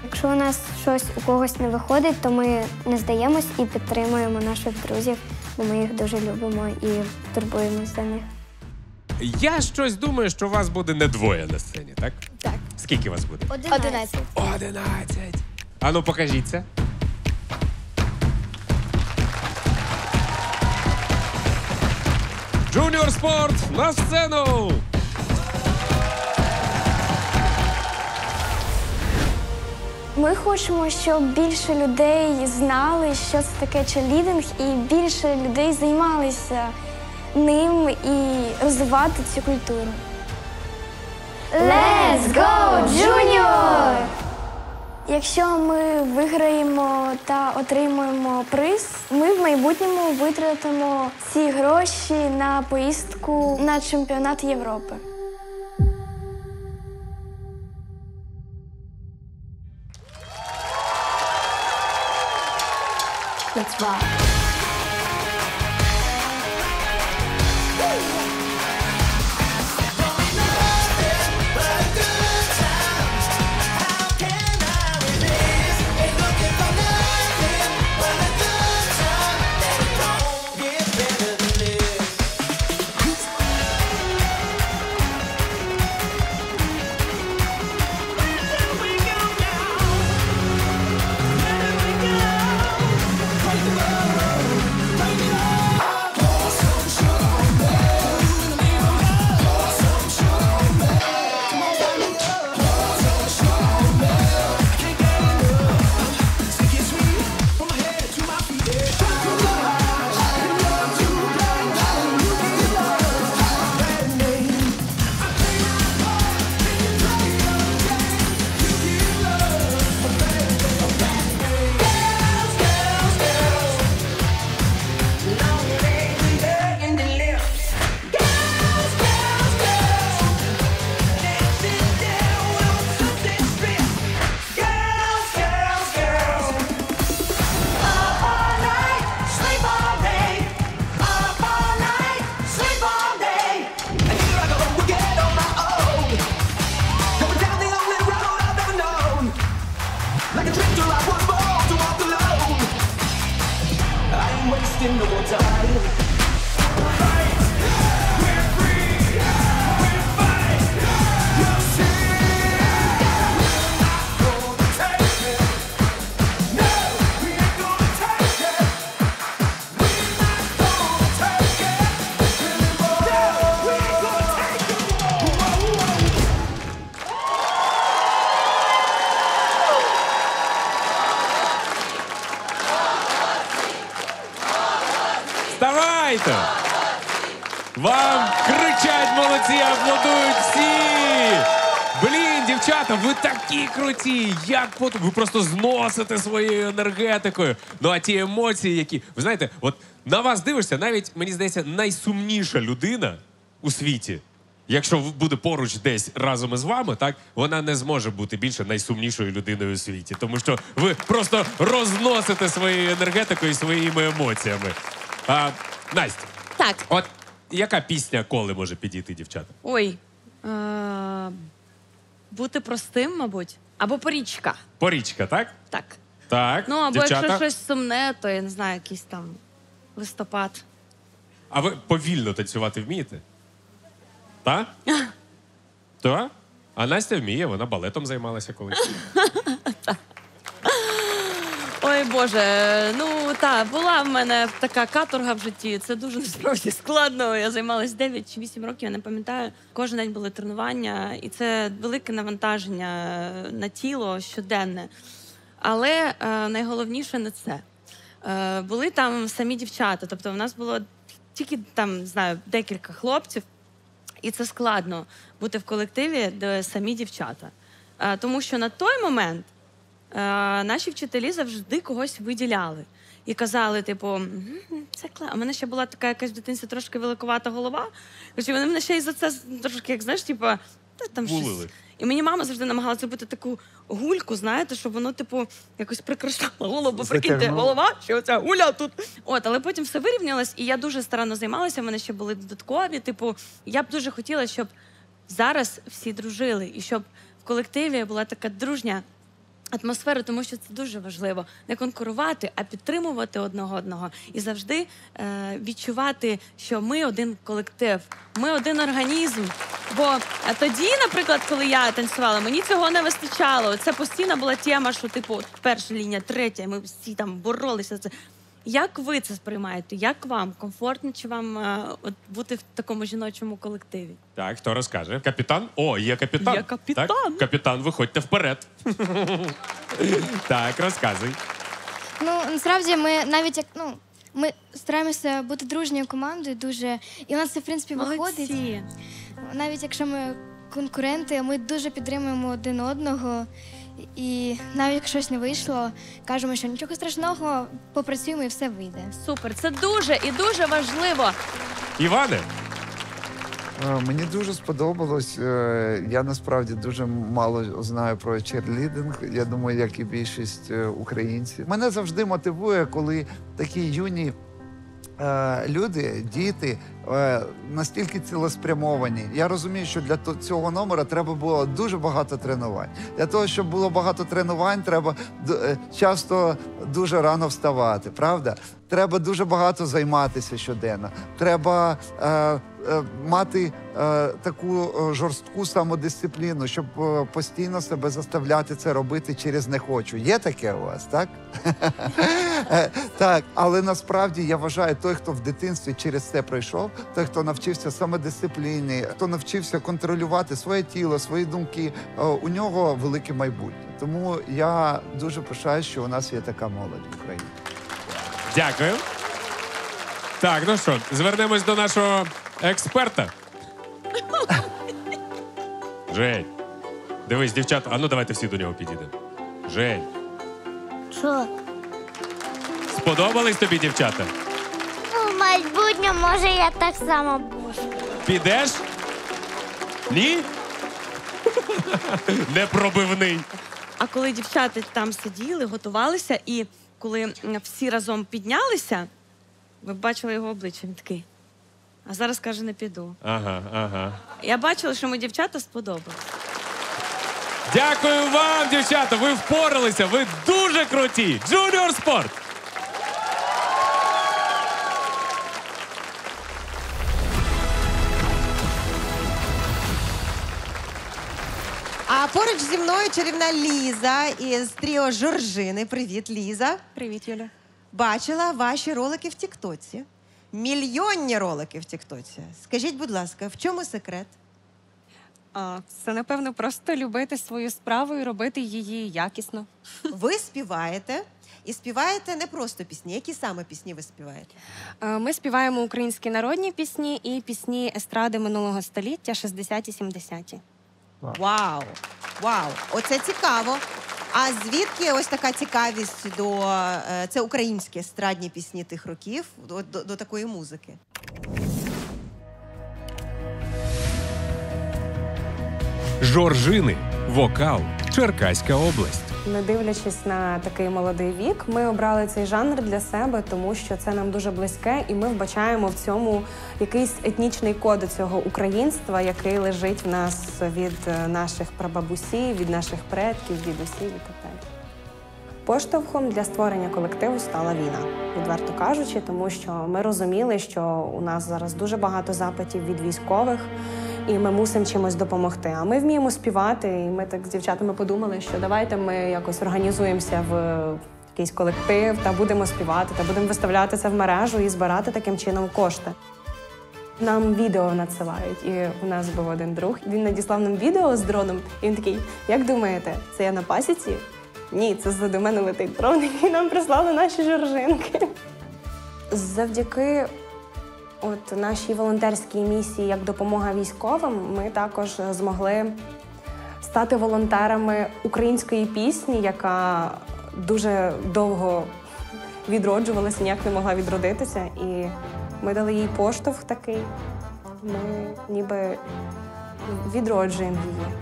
Якщо у нас щось у когось не виходить, то ми не здаємось і підтримуємо наших друзів, бо ми їх дуже любимо і турбуємось за них. Я щось думаю, що вас буде не двоє на сцені, так? Так. Скільки вас буде? Одинадцять. Одинадцять. Ану, покажіться. Junior Спорт на сцену! Ми хочемо, щоб більше людей знали, що це таке черлідинг, і більше людей займалися ним і розвивати цю культуру. Let's go, Junior! Якщо ми виграємо та отримуємо приз, ми в майбутньому витратимо ці гроші на поїздку на чемпіонат Європи. Let's rock. wasting no time аплодують всі! Блін, дівчата, ви такі круті! Як пот... ви просто зносите своєю енергетикою. Ну а ті емоції, які. Ви знаєте, от на вас дивишся, навіть мені здається, найсумніша людина у світі. Якщо буде поруч десь разом із вами, так вона не зможе бути більше найсумнішою людиною у світі, тому що ви просто розносите своєю енергетикою і своїми емоціями. А, Настя, Так. от яка пісня коли може підійти, дівчата? Ой. Е- бути простим, мабуть. Або порічка. Порічка, так? Так. Так. Ну, або дівчата. якщо щось сумне, то я не знаю, якийсь там листопад. А ви повільно танцювати вмієте? Та? Та? А Настя вміє, вона балетом займалася колись. Ой Боже, ну та була в мене така каторга в житті. Це дуже насправді складно. Я займалась 9 чи 8 років, я не пам'ятаю. Кожен день були тренування, і це велике навантаження на тіло щоденне. Але е, найголовніше не це. Е, були там самі дівчата. Тобто, в нас було тільки там знаю декілька хлопців, і це складно бути в колективі, де самі дівчата. Е, тому що на той момент наші вчителі завжди когось виділяли. І казали, типу, «Мгм, це кла. У мене ще була така якась в дитинстві трошки великовата голова. Хоча вони мене ще й за це трошки, як знаєш, типу, та там щось. І мені мама завжди намагалася зробити таку гульку, знаєте, щоб воно, типу, якось прикрашало голову. Бо прикиньте, голова, що оця гуля тут. От, але потім все вирівнялось, і я дуже старанно займалася. В мене ще були додаткові. Типу, я б дуже хотіла, щоб зараз всі дружили, і щоб в колективі була така дружня атмосфера, тому що це дуже важливо не конкурувати, а підтримувати одного одного і завжди е, відчувати, що ми один колектив, ми один організм. Бо е, тоді, наприклад, коли я танцювала, мені цього не вистачало. Це постійна була тема, що типу перша лінія, третя, і ми всі там боролися. за Це як ви це сприймаєте? Як вам комфортно чи вам е, от бути в такому жіночому колективі? Так, хто розкаже? Капітан? О, є капітан. Є капітан. Так? Капітан, виходьте вперед. так, розказуй. Ну насправді ми навіть як ну. Ми стараємося бути дружньою командою, дуже і у нас це в принципі виходить. Навіть якщо ми конкуренти, ми дуже підтримуємо один одного. І навіть якщо щось не вийшло, кажемо, що нічого страшного, попрацюємо і все вийде. Супер, це дуже і дуже важливо. Іване, Е, Мені дуже сподобалось. Е, Я насправді дуже мало знаю про черлідинг. Я думаю, як і більшість е, українців. Мене завжди мотивує, коли такі юні. Е, Люди, діти е, настільки цілеспрямовані. Я розумію, що для цього номера треба було дуже багато тренувань. Для того, щоб було багато тренувань, треба е, часто дуже рано вставати. Правда? Треба дуже багато займатися щоденно. Треба мати е, таку е, жорстку самодисципліну, щоб е, постійно себе заставляти це робити через не хочу. Є таке у вас, так? Е, Так, але насправді я вважаю, той, хто в дитинстві через це пройшов, той, хто навчився самодисципліні, хто навчився контролювати своє тіло, свої думки, е, у нього велике майбутнє. Тому я дуже пишаюсь, що у нас є така молодь в Україні. дякую. Так, ну що, звернемось до нашого експерта. Жень. Дивись, дівчата, а ну давайте всі до нього підійдемо. Жень, Що? сподобались тобі дівчата? Ну, в майбутньому, може, я так само буду. Підеш? Ні? Непробивний. А коли дівчата там сиділи, готувалися, і коли всі разом піднялися, ви бачили його обличчя, він такий. А зараз каже, не піду. Ага, ага. Я бачила, що ми дівчата сподобались. Дякую вам, дівчата. Ви впоралися. Ви дуже круті. Junior Sport. А поруч зі мною чарівна Ліза із тріо Жоржини. Привіт, Ліза. Привіт, Юля. Бачила ваші ролики в Тіктоці. Мільйонні ролики в Тіктоці. Скажіть, будь ласка, в чому секрет? А, це, напевно, просто любити свою справу і робити її якісно. Ви співаєте і співаєте не просто пісні. Які саме пісні ви співаєте? Ми співаємо українські народні пісні і пісні естради минулого століття, 60-70-ті. Вау! Вау! Оце цікаво. А звідки ось така цікавість до е, це українські естрадні пісні тих років до, до, до такої музики? Жоржини. Вокал. Черкаська область. Не дивлячись на такий молодий вік, ми обрали цей жанр для себе, тому що це нам дуже близьке, і ми вбачаємо в цьому якийсь етнічний код цього українства, який лежить в нас від е, наших прабабусів, від наших предків, дідусів і так далі. Поштовхом для створення колективу стала війна, відверто кажучи, тому що ми розуміли, що у нас зараз дуже багато запитів від військових, і ми мусимо чимось допомогти. А ми вміємо співати, і ми так з дівчатами подумали, що давайте ми якось організуємося в якийсь колектив та будемо співати, та будемо виставляти це в мережу і збирати таким чином кошти. Нам відео надсилають, і у нас був один друг. Він надіслав нам відео з дроном, і він такий: як думаєте, це я на пасіці? Ні, це до мене летить дрон, і нам прислали наші жоржинки. Завдяки от нашій волонтерській місії як допомога військовим, ми також змогли стати волонтерами української пісні, яка дуже довго відроджувалася, ніяк не могла відродитися. І ми дали їй поштовх такий. Ми ніби відроджуємо її.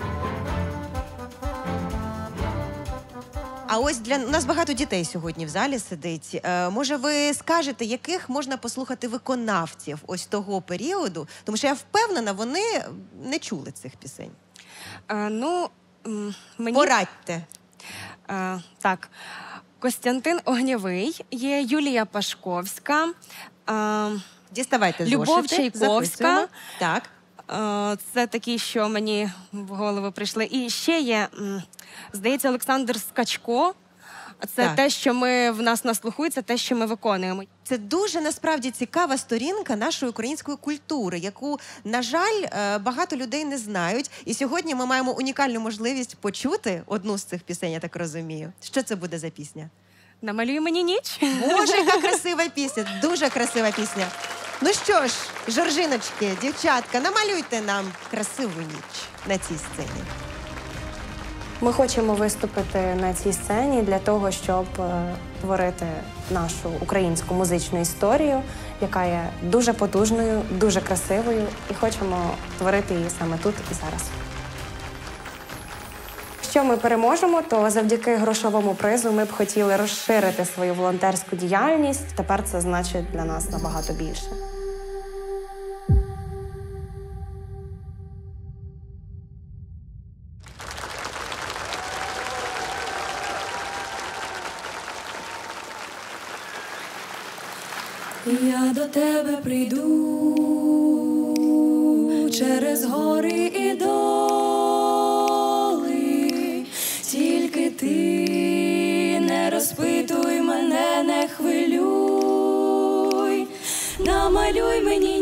А ось для у нас багато дітей сьогодні в залі сидить. Е, може, ви скажете, яких можна послухати виконавців ось того періоду? Тому що я впевнена, вони не чули цих пісень. Е, ну, м, мені... Порадьте. Е, так. Костянтин Огнєвий, є Юлія Пашковська, е, Діставайте Любов зошити, Чайковська. записуємо. Так. Е, Це такі, що мені в голову прийшли. І ще є, здається, Олександр Скачко. Це Так. те, що ми в нас на слуху, це те, що ми виконуємо. Це дуже насправді цікава сторінка нашої української культури, яку, на жаль, е, багато людей не знають. І сьогодні ми маємо унікальну можливість почути одну з цих пісень, я так розумію. Що це буде за пісня? Намалюй мені ніч. Боже, яка красива пісня! Дуже красива пісня. Ну що ж, жоржиночки, дівчатка, намалюйте нам красиву ніч на цій сцені. Ми хочемо виступити на цій сцені для того, щоб е, творити нашу українську музичну історію, яка є дуже потужною, дуже красивою, і хочемо творити її саме тут і зараз. Якщо ми переможемо, то завдяки грошовому призу ми б хотіли розширити свою волонтерську діяльність. Тепер це значить для нас набагато більше. Я до тебе прийду через гори і доли, намалюй мені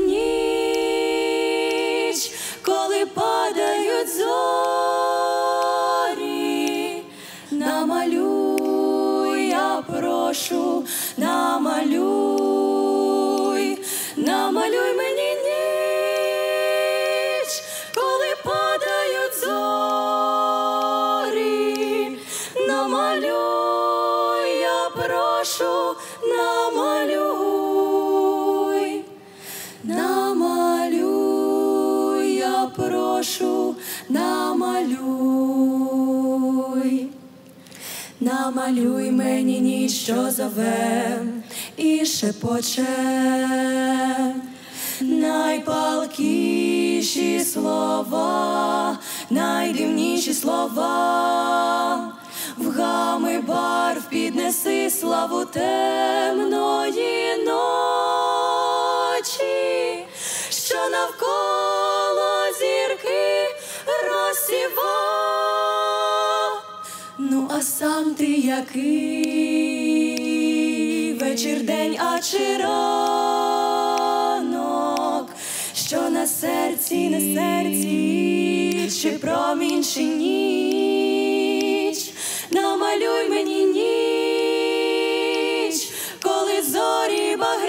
Намалюй мені ніч, що зове і шепоче. Найпалкіші слова, найдивніші слова, в гами барв піднеси славу темної ночі, а сам ти який вечір, день, а чи ранок, що на серці, на серці, чи промінь, чи ніч, намалюй мені ніч, коли зорі багряні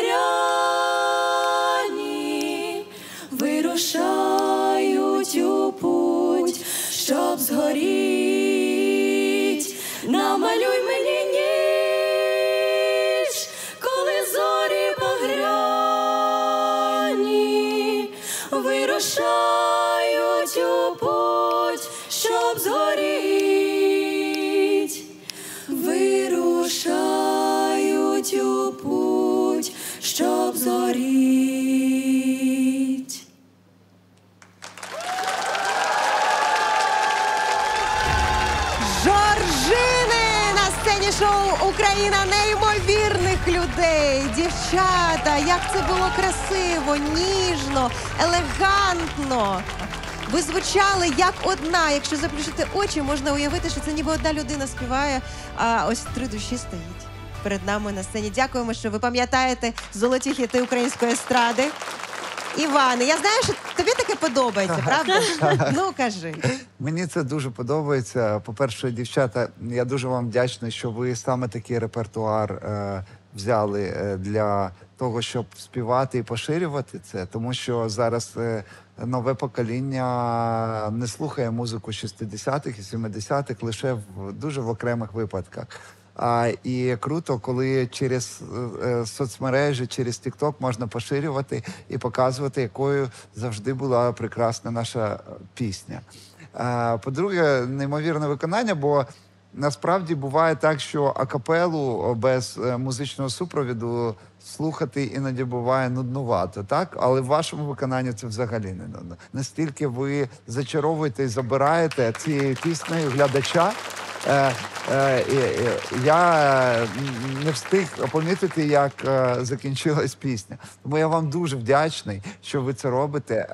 Дівчата, як це було красиво, ніжно, елегантно. Ви звучали як одна. Якщо заплющити очі, можна уявити, що це ніби одна людина співає, а ось три душі стоїть перед нами на сцені. Дякуємо, що ви пам'ятаєте золоті хіти української естради. Іване, я знаю, що тобі таке подобається, правда? Ну кажи. Мені це дуже подобається. По-перше, дівчата, я дуже вам вдячний, що ви саме такий репертуар е, взяли е, для того, щоб співати і поширювати це, тому що зараз е, нове покоління не слухає музику 60-х і 70-х лише в дуже в окремих випадках. А, і круто, коли через е, соцмережі, через TikTok можна поширювати і показувати, якою завжди була прекрасна наша пісня. По-друге, неймовірне виконання, бо насправді буває так, що акапелу без е, музичного супровіду слухати іноді буває нуднувато, так? Але в вашому виконанні це взагалі не нудно. Настільки ви зачаровуєте і забираєте цією піснею глядача. Е, е, і- я е, не встиг помітити, як е, закінчилась пісня. Тому я вам дуже вдячний, що ви це робите.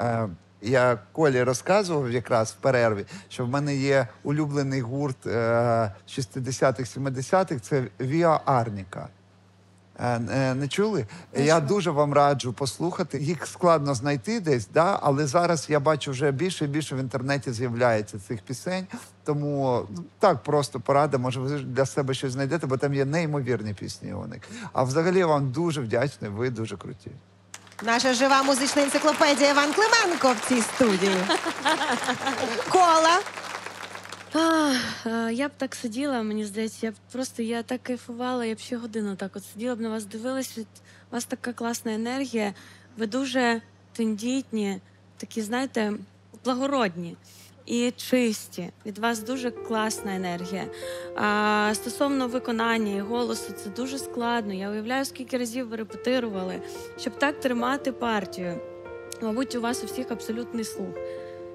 Е, я Колі розказував якраз в перерві, що в мене є улюблений гурт е, 60-х, 70-х, це Віа Арніка. Е, е, Не чули? Я дуже вам раджу послухати. Їх складно знайти десь, да? але зараз я бачу вже більше і більше в інтернеті з'являється цих пісень. Тому ну, так просто порада, може, ви для себе щось знайдете, бо там є неймовірні пісні у них. А взагалі я вам дуже вдячний, ви дуже круті. Наша жива музична енциклопедія Іван Клименко в цій студії. Кола. А, е, я б так сиділа, мені здається, я б просто я так кайфувала, я б ще годину так от сиділа б на вас дивилась. У вас така класна енергія. Ви дуже тендітні, такі, знаєте, благородні і чисті. Від вас дуже класна енергія. А стосовно виконання і голосу, це дуже складно. Я уявляю, скільки разів ви репетирували, щоб так тримати партію. Мабуть, у вас у всіх абсолютний слух.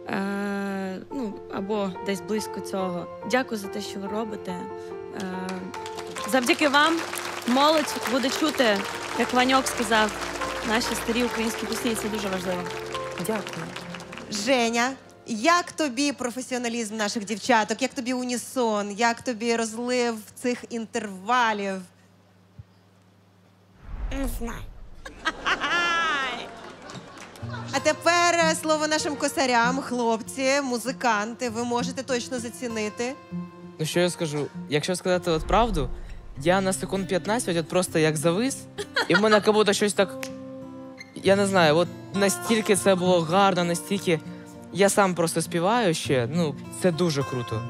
Е, ну, або десь близько цього. Дякую за те, що ви робите. Е, завдяки вам молодь буде чути, як Ваньок сказав, наші старі українські пісні. Це дуже важливо. Дякую. Женя, як тобі професіоналізм наших дівчаток? Як тобі унісон? Як тобі розлив цих інтервалів? Не знаю. А тепер е, слово нашим косарям, хлопці, музиканти. Ви можете точно зацінити. Ну що я скажу? Якщо сказати от правду, я на секунд 15 от просто як завис, і в мене як будто щось так. Я не знаю, от настільки це було гарно, настільки. Я сам просто співаю ще. Ну, це дуже круто.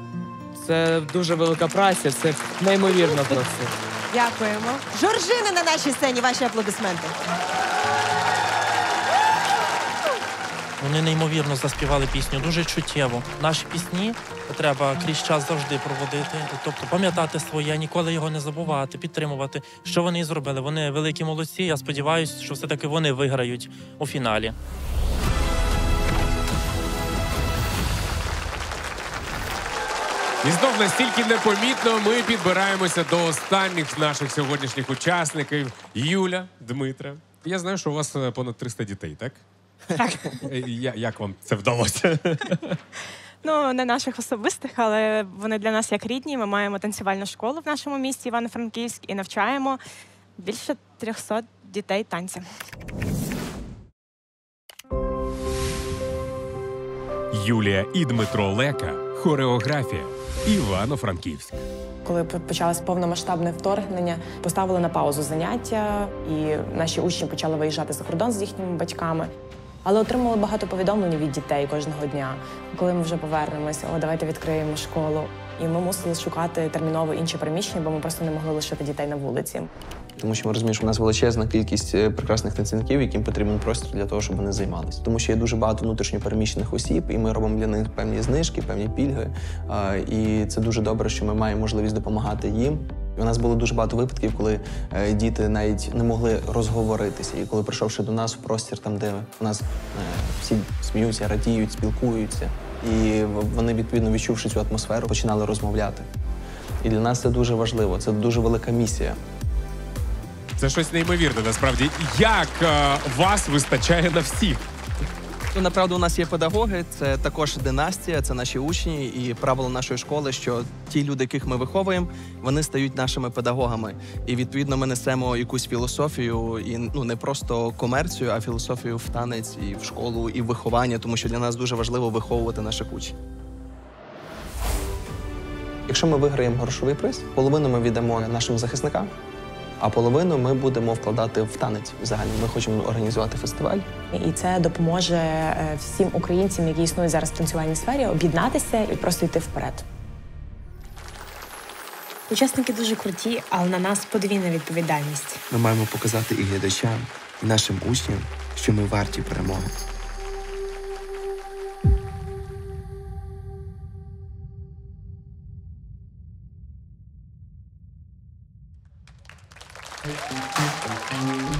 Це дуже велика праця, це неймовірно просто. Дякуємо. Жоржини на нашій сцені. Ваші аплодисменти. Вони неймовірно заспівали пісню, дуже чуттєво. Наші пісні треба крізь час завжди проводити, тобто пам'ятати своє, ніколи його не забувати, підтримувати. Що вони і зробили? Вони великі молодці. Я сподіваюся, що все-таки вони виграють у фіналі. І знов настільки непомітно ми підбираємося до останніх наших сьогоднішніх учасників. Юля, Дмитра. Я знаю, що у вас е, понад 300 дітей, так? Так. Як вам це вдалося? Ну, не наших особистих, але вони для нас як рідні. Ми маємо танцювальну школу в нашому місті Івано-Франківськ і навчаємо більше 300 дітей танцям. Юлія і Дмитро Лека. Хореографія. Івано-Франківськ. Коли почалось повномасштабне вторгнення, поставили на паузу заняття, і наші учні почали виїжджати за кордон з їхніми батьками. Але отримали багато повідомлень від дітей кожного дня. Коли ми вже повернемося, о, давайте відкриємо школу. І ми мусили шукати терміново інші приміщення, бо ми просто не могли лишити дітей на вулиці. Тому що ми розуміємо, що в нас величезна кількість е, прекрасних танцівників, яким потрібен простір для того, щоб вони займалися. Тому що є дуже багато внутрішньопереміщених осіб, і ми робимо для них певні знижки, певні пільги. І це дуже добре, що ми маємо можливість допомагати їм. І у нас було дуже багато випадків, коли е, діти навіть не могли розговоритися. І коли прийшовши до нас в простір, там де у нас е, всі сміються, радіють, спілкуються, і вони відповідно відчувши цю атмосферу, починали розмовляти. І для нас це дуже важливо. Це дуже велика місія. Це щось неймовірне. Насправді, як е, вас вистачає на всіх? Ну, направду, у нас є педагоги, це також династія, це наші учні, і правило нашої школи, що ті люди, яких ми виховуємо, вони стають нашими педагогами. І відповідно ми несемо якусь філософію, і ну не просто комерцію, а філософію в танець і в школу, і в виховання, тому що для нас дуже важливо виховувати наших учнів. Якщо ми виграємо грошовий приз, половину ми віддамо нашим захисникам, а половину ми будемо вкладати в танець. Взагалі, ми хочемо організувати фестиваль. І це допоможе е, всім українцям, які існують зараз в танцювальній сфері, об'єднатися і просто йти вперед. Учасники дуже круті, але на нас подвійна відповідальність. Ми маємо показати і глядачам, і нашим учням, що ми варті перемоги. はい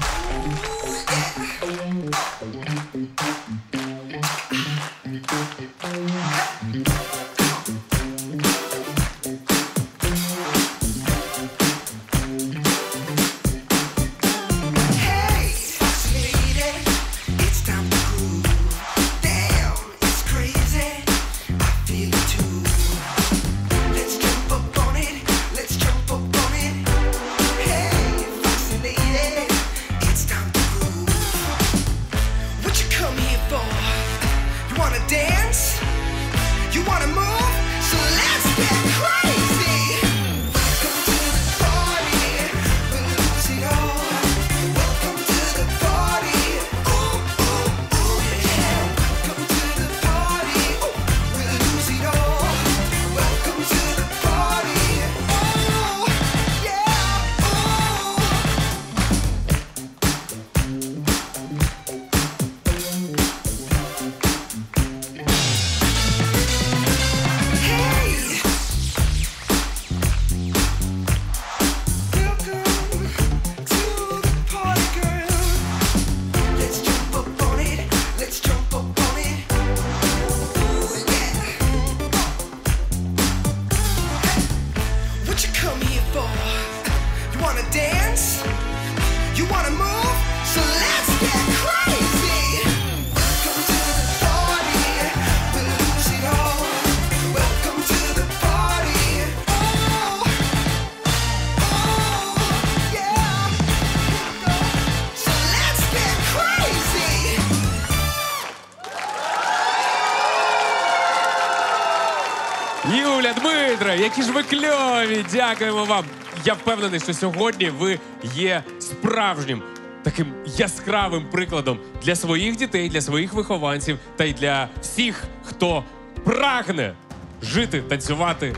кльові! Дякуємо вам. Я впевнений, що сьогодні ви є справжнім таким яскравим прикладом для своїх дітей, для своїх вихованців та й для всіх, хто прагне жити, танцювати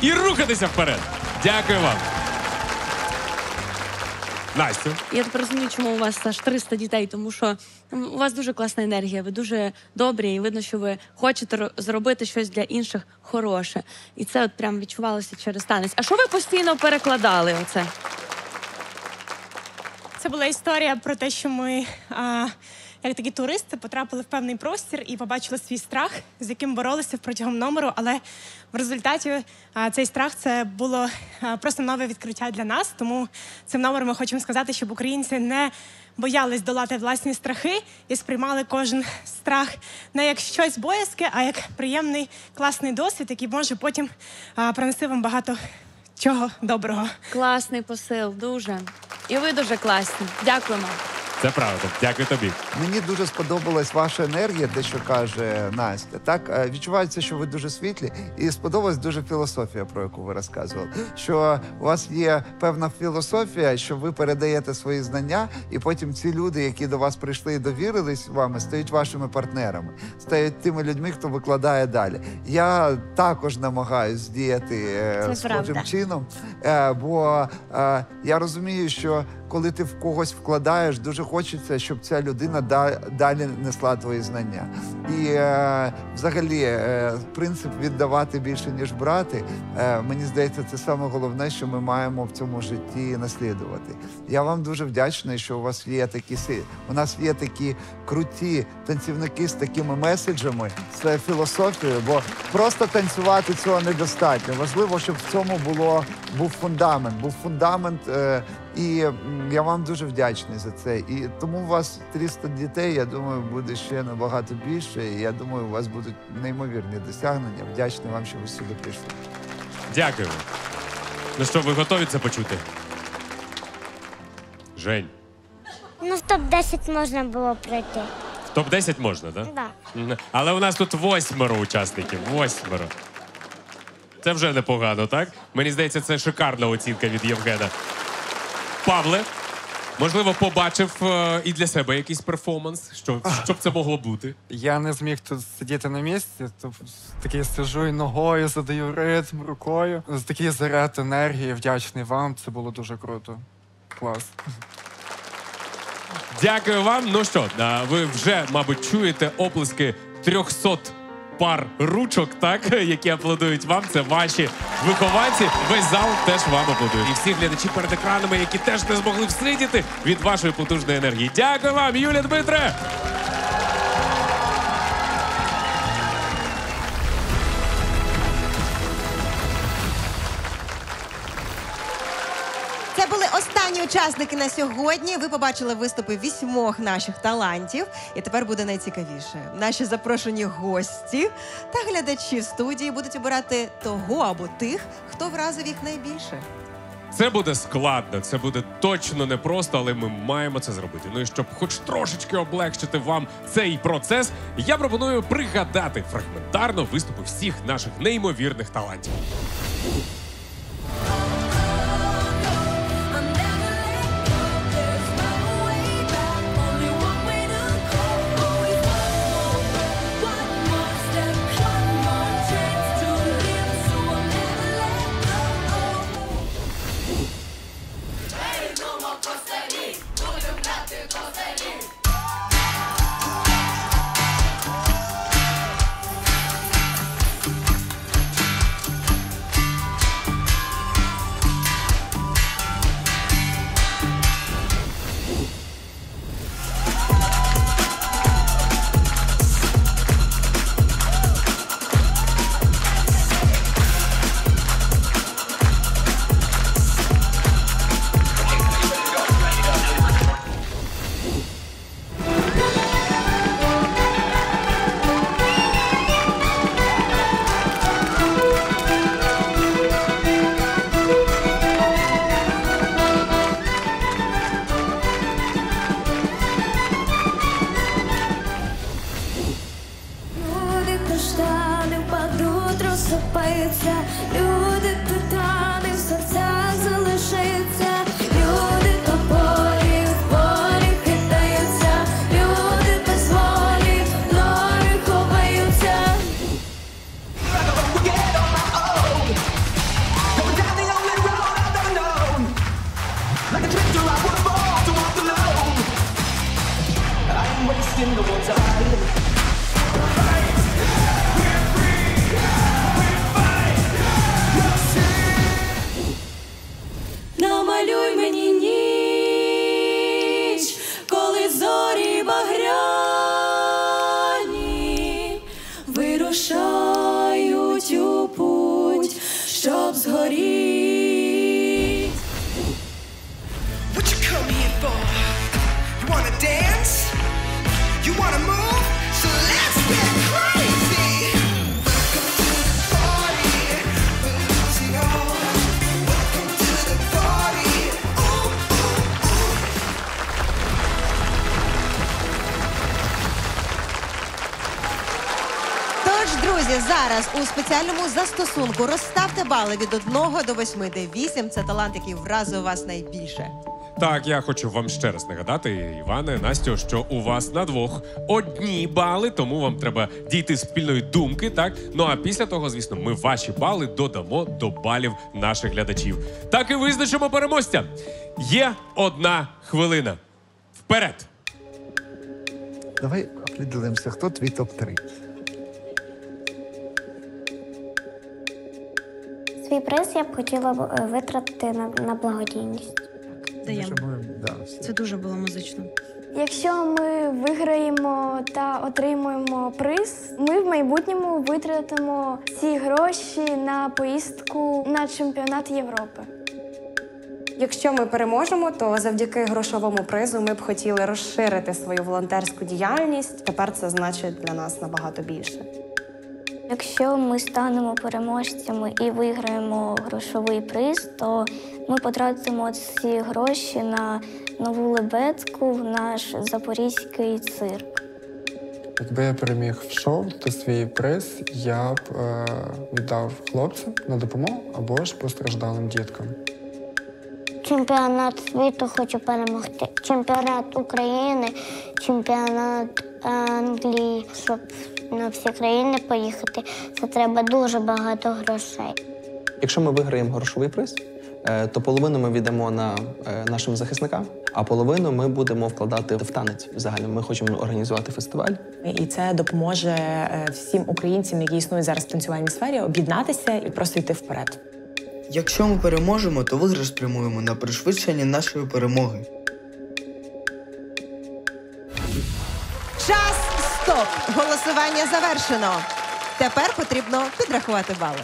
і рухатися вперед. Дякую вам. Настю. Я тепер розумію, чому у вас аж 300 дітей, тому що у вас дуже класна енергія, ви дуже добрі, і видно, що ви хочете ро- зробити щось для інших хороше. І це от прям відчувалося через танець. А що ви постійно перекладали? Оце? Це була історія про те, що ми а, як такі туристи, потрапили в певний простір і побачили свій страх, з яким боролися протягом номеру. Але в результаті цей страх це було просто нове відкриття для нас. Тому цим номером ми хочемо сказати, щоб українці не боялись долати власні страхи і сприймали кожен страх не як щось боязке, а як приємний класний досвід, який може потім принести вам багато чого доброго. Класний посил, дуже. І ви дуже класні. Дякуємо. Це правда. Дякую тобі. Мені дуже сподобалась ваша енергія, те, що каже Настя. Так Е, відчувається, що ви дуже світлі, і сподобалась дуже філософія, про яку ви розказували. Що у вас є певна філософія, що ви передаєте свої знання, і потім ці люди, які до вас прийшли і довірились вами, стають вашими партнерами, стають тими людьми, хто викладає далі. Я також намагаюсь діяти е, Це схожим правда. чином, е, бо я розумію, що коли ти в когось вкладаєш, дуже хочеться, щоб ця людина далі несла твої знання. І е, взагалі е, принцип віддавати більше ніж брати. Е, мені здається, це саме головне, що ми маємо в цьому житті наслідувати. Я вам дуже вдячний, що у вас є такі у нас є такі круті танцівники з такими меседжами, з філософією, бо просто танцювати цього недостатньо. Важливо, щоб в цьому було був фундамент, був фундамент. Е, і я вам дуже вдячний за це. І тому у вас 300 дітей, я думаю, буде ще набагато більше. І я думаю, у вас будуть неймовірні досягнення. Вдячний вам, що ви сюди прийшли. Дякую. Ну що, ви готові це почути? Жень, Ну, в топ-10 можна було пройти. в топ-10 можна, так? Да. Мгм. Але у нас тут восьмеро учасників. Восьмеро. Це вже непогано, так? Мені здається, це шикарна оцінка від Євгена. Павле, можливо, побачив е, і для себе якийсь перформанс, що, що б це могло бути. Я не зміг тут сидіти на місці, то такий сижу і ногою, задаю ритм рукою. Такий заряд енергії, вдячний вам. Це було дуже круто. Клас. Дякую вам. Ну що, а, ви вже, мабуть, чуєте оплески 300 пар ручок, так, які аплодують вам. Це ваші вихованці. Весь зал теж вам аплодує. І всі глядачі перед екранами, які теж не змогли всидіти від вашої потужної енергії. Дякую вам, Юлія Дмитре! Учасники на сьогодні. Ви побачили виступи вісьмох наших талантів. І тепер буде найцікавіше. Наші запрошені гості та глядачі студії будуть обирати того або тих, хто вразив їх найбільше. Це буде складно, це буде точно непросто, але ми маємо це зробити. Ну і щоб хоч трошечки облегшити вам цей процес, я пропоную пригадати фрагментарно виступи всіх наших неймовірних талантів. Зараз у спеціальному застосунку розставте бали від 1 до 8, де 8 – це талант, який вразив вас найбільше. Так, я хочу вам ще раз нагадати, Іване, Настю, що у вас на двох одні бали, тому вам треба дійти спільної думки. Так ну а після того, звісно, ми ваші бали додамо до балів наших глядачів. Так і визначимо переможця. Є одна хвилина. Вперед! Давай определимося, хто твій топ-3. Свій приз я б хотіла б, е, витратити на, на благодійність. Даємо. Це дуже було музично. Якщо ми виграємо та отримуємо приз, ми в майбутньому витратимо ці гроші на поїздку на чемпіонат Європи. Якщо ми переможемо, то завдяки грошовому призу ми б хотіли розширити свою волонтерську діяльність. Тепер це значить для нас набагато більше. Якщо ми станемо переможцями і виграємо грошовий приз, то ми потратимо ці гроші на нову лебедку в наш запорізький цирк. Якби я переміг в шоу, то свій приз я б е, віддав хлопцям на допомогу або ж постраждалим діткам. Чемпіонат світу хочу перемогти. Чемпіонат України, чемпіонат Англії, щоб на всі країни поїхати, це треба дуже багато грошей. Якщо ми виграємо грошовий приз, е, то половину ми віддамо на е, нашим захисникам, а половину ми будемо вкладати в танець. Взагалі, ми хочемо організувати фестиваль. І це допоможе е, всім українцям, які існують зараз в танцювальній сфері, об'єднатися і просто йти вперед. Якщо ми переможемо, то виграш спрямуємо на пришвидшення нашої перемоги. Час стоп! Голосування завершено. Тепер потрібно підрахувати бали.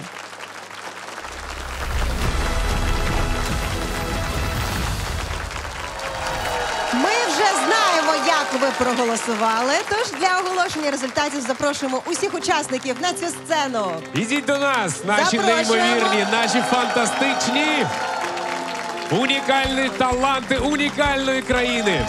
Вже знаємо, як ви проголосували. Тож для оголошення результатів запрошуємо усіх учасників на цю сцену. Ідіть до нас, наші Запрошуємо. неймовірні, наші фантастичні, унікальні таланти унікальної країни.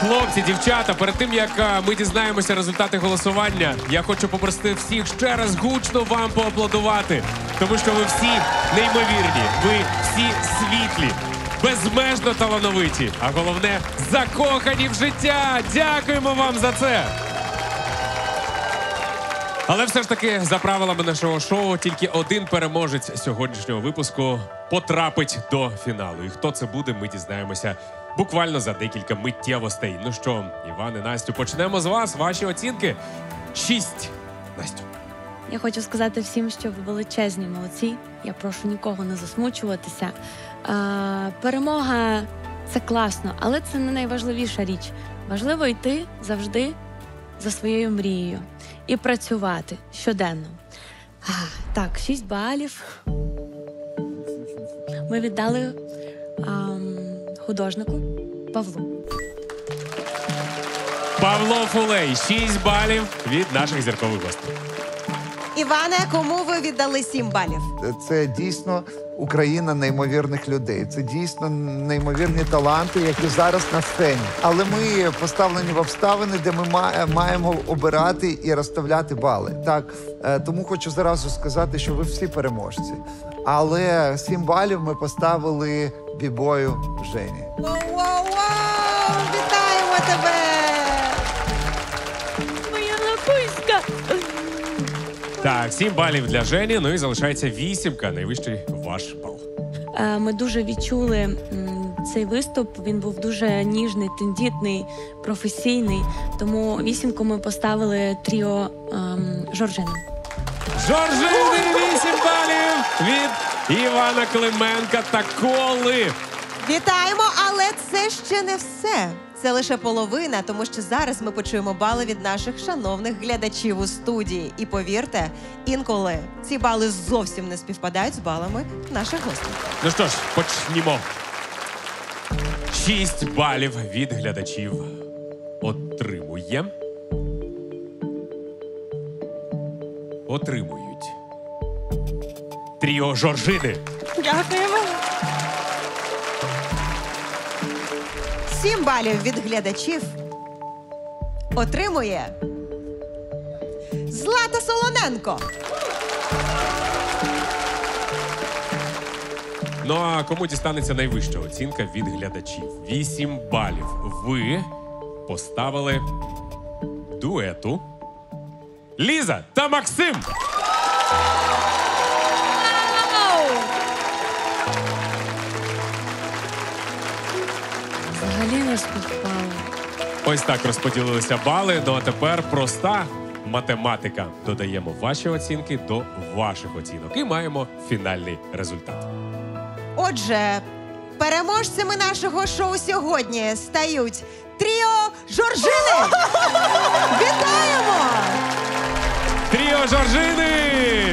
Хлопці, дівчата, перед тим як а, ми дізнаємося результати голосування, я хочу попросити всіх ще раз гучно вам поаплодувати, тому що ви всі неймовірні, ви всі світлі, безмежно талановиті, а головне закохані в життя. Дякуємо вам за це. Але все ж таки, за правилами нашого шоу, тільки один переможець сьогоднішнього випуску потрапить до фіналу. І хто це буде, ми дізнаємося буквально за декілька миттєвостей. Ну що, Іван і Настю, почнемо з вас. Ваші оцінки. Шість. Настю. Я хочу сказати всім, що ви величезні молодці. Я прошу нікого не засмучуватися. Перемога це класно, але це не найважливіша річ. Важливо йти завжди за своєю мрією і працювати щоденно. А, так, 6 балів. Ми віддали ам, художнику Павлу. Павло Фулей, 6 балів від наших зіркових гостей. Іване, кому ви віддали 7 балів? Це дійсно Україна неймовірних людей. Це дійсно неймовірні таланти, які зараз на сцені. Але ми поставлені в обставини, де ми маємо обирати і розставляти бали. Так е, тому хочу зразу сказати, що ви всі переможці. Але 7 балів ми поставили бібою Жені. Воу-воу-воу! Вітаємо тебе! Так, 7 балів для Жені. Ну і залишається вісімка. Найвищий ваш бал. Е, Ми дуже відчули м, цей виступ. Він був дуже ніжний, тендітний, професійний. Тому вісімку ми поставили тріо ем, Жоржини. Жоржини 8 балів від Івана Клименка та Коли. Вітаємо, але це ще не все. Це лише половина, тому що зараз ми почуємо бали від наших шановних глядачів у студії. І повірте, інколи ці бали зовсім не співпадають з балами наших гостей. Ну що ж, почнімо. 6 балів від глядачів отримує. Отримують. Тріо Жоржини. Дякуємо. Сім балів від глядачів отримує Злата Солоненко. Ну а кому дістанеться найвища оцінка від глядачів? 8 балів. Ви поставили дуету Ліза та Максим. Взагалі не. Ось так розподілилися бали. Ну а тепер проста математика. Додаємо ваші оцінки до ваших оцінок і маємо фінальний результат. Отже, переможцями нашого шоу сьогодні стають Тріо Жоржини. Вітаємо! Тріо Жоржини!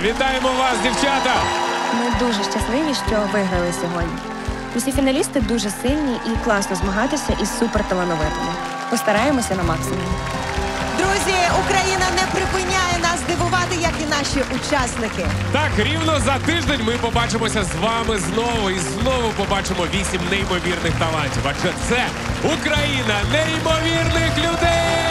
Вітаємо вас, дівчата! Ми дуже щасливі, що виграли сьогодні. Усі фіналісти дуже сильні і класно змагатися із суперталановитими. Постараємося на максимум. Друзі, Україна не припиняє нас дивувати, як і наші учасники. Так, рівно за тиждень ми побачимося з вами знову і знову побачимо вісім неймовірних талантів. Адже це Україна неймовірних людей.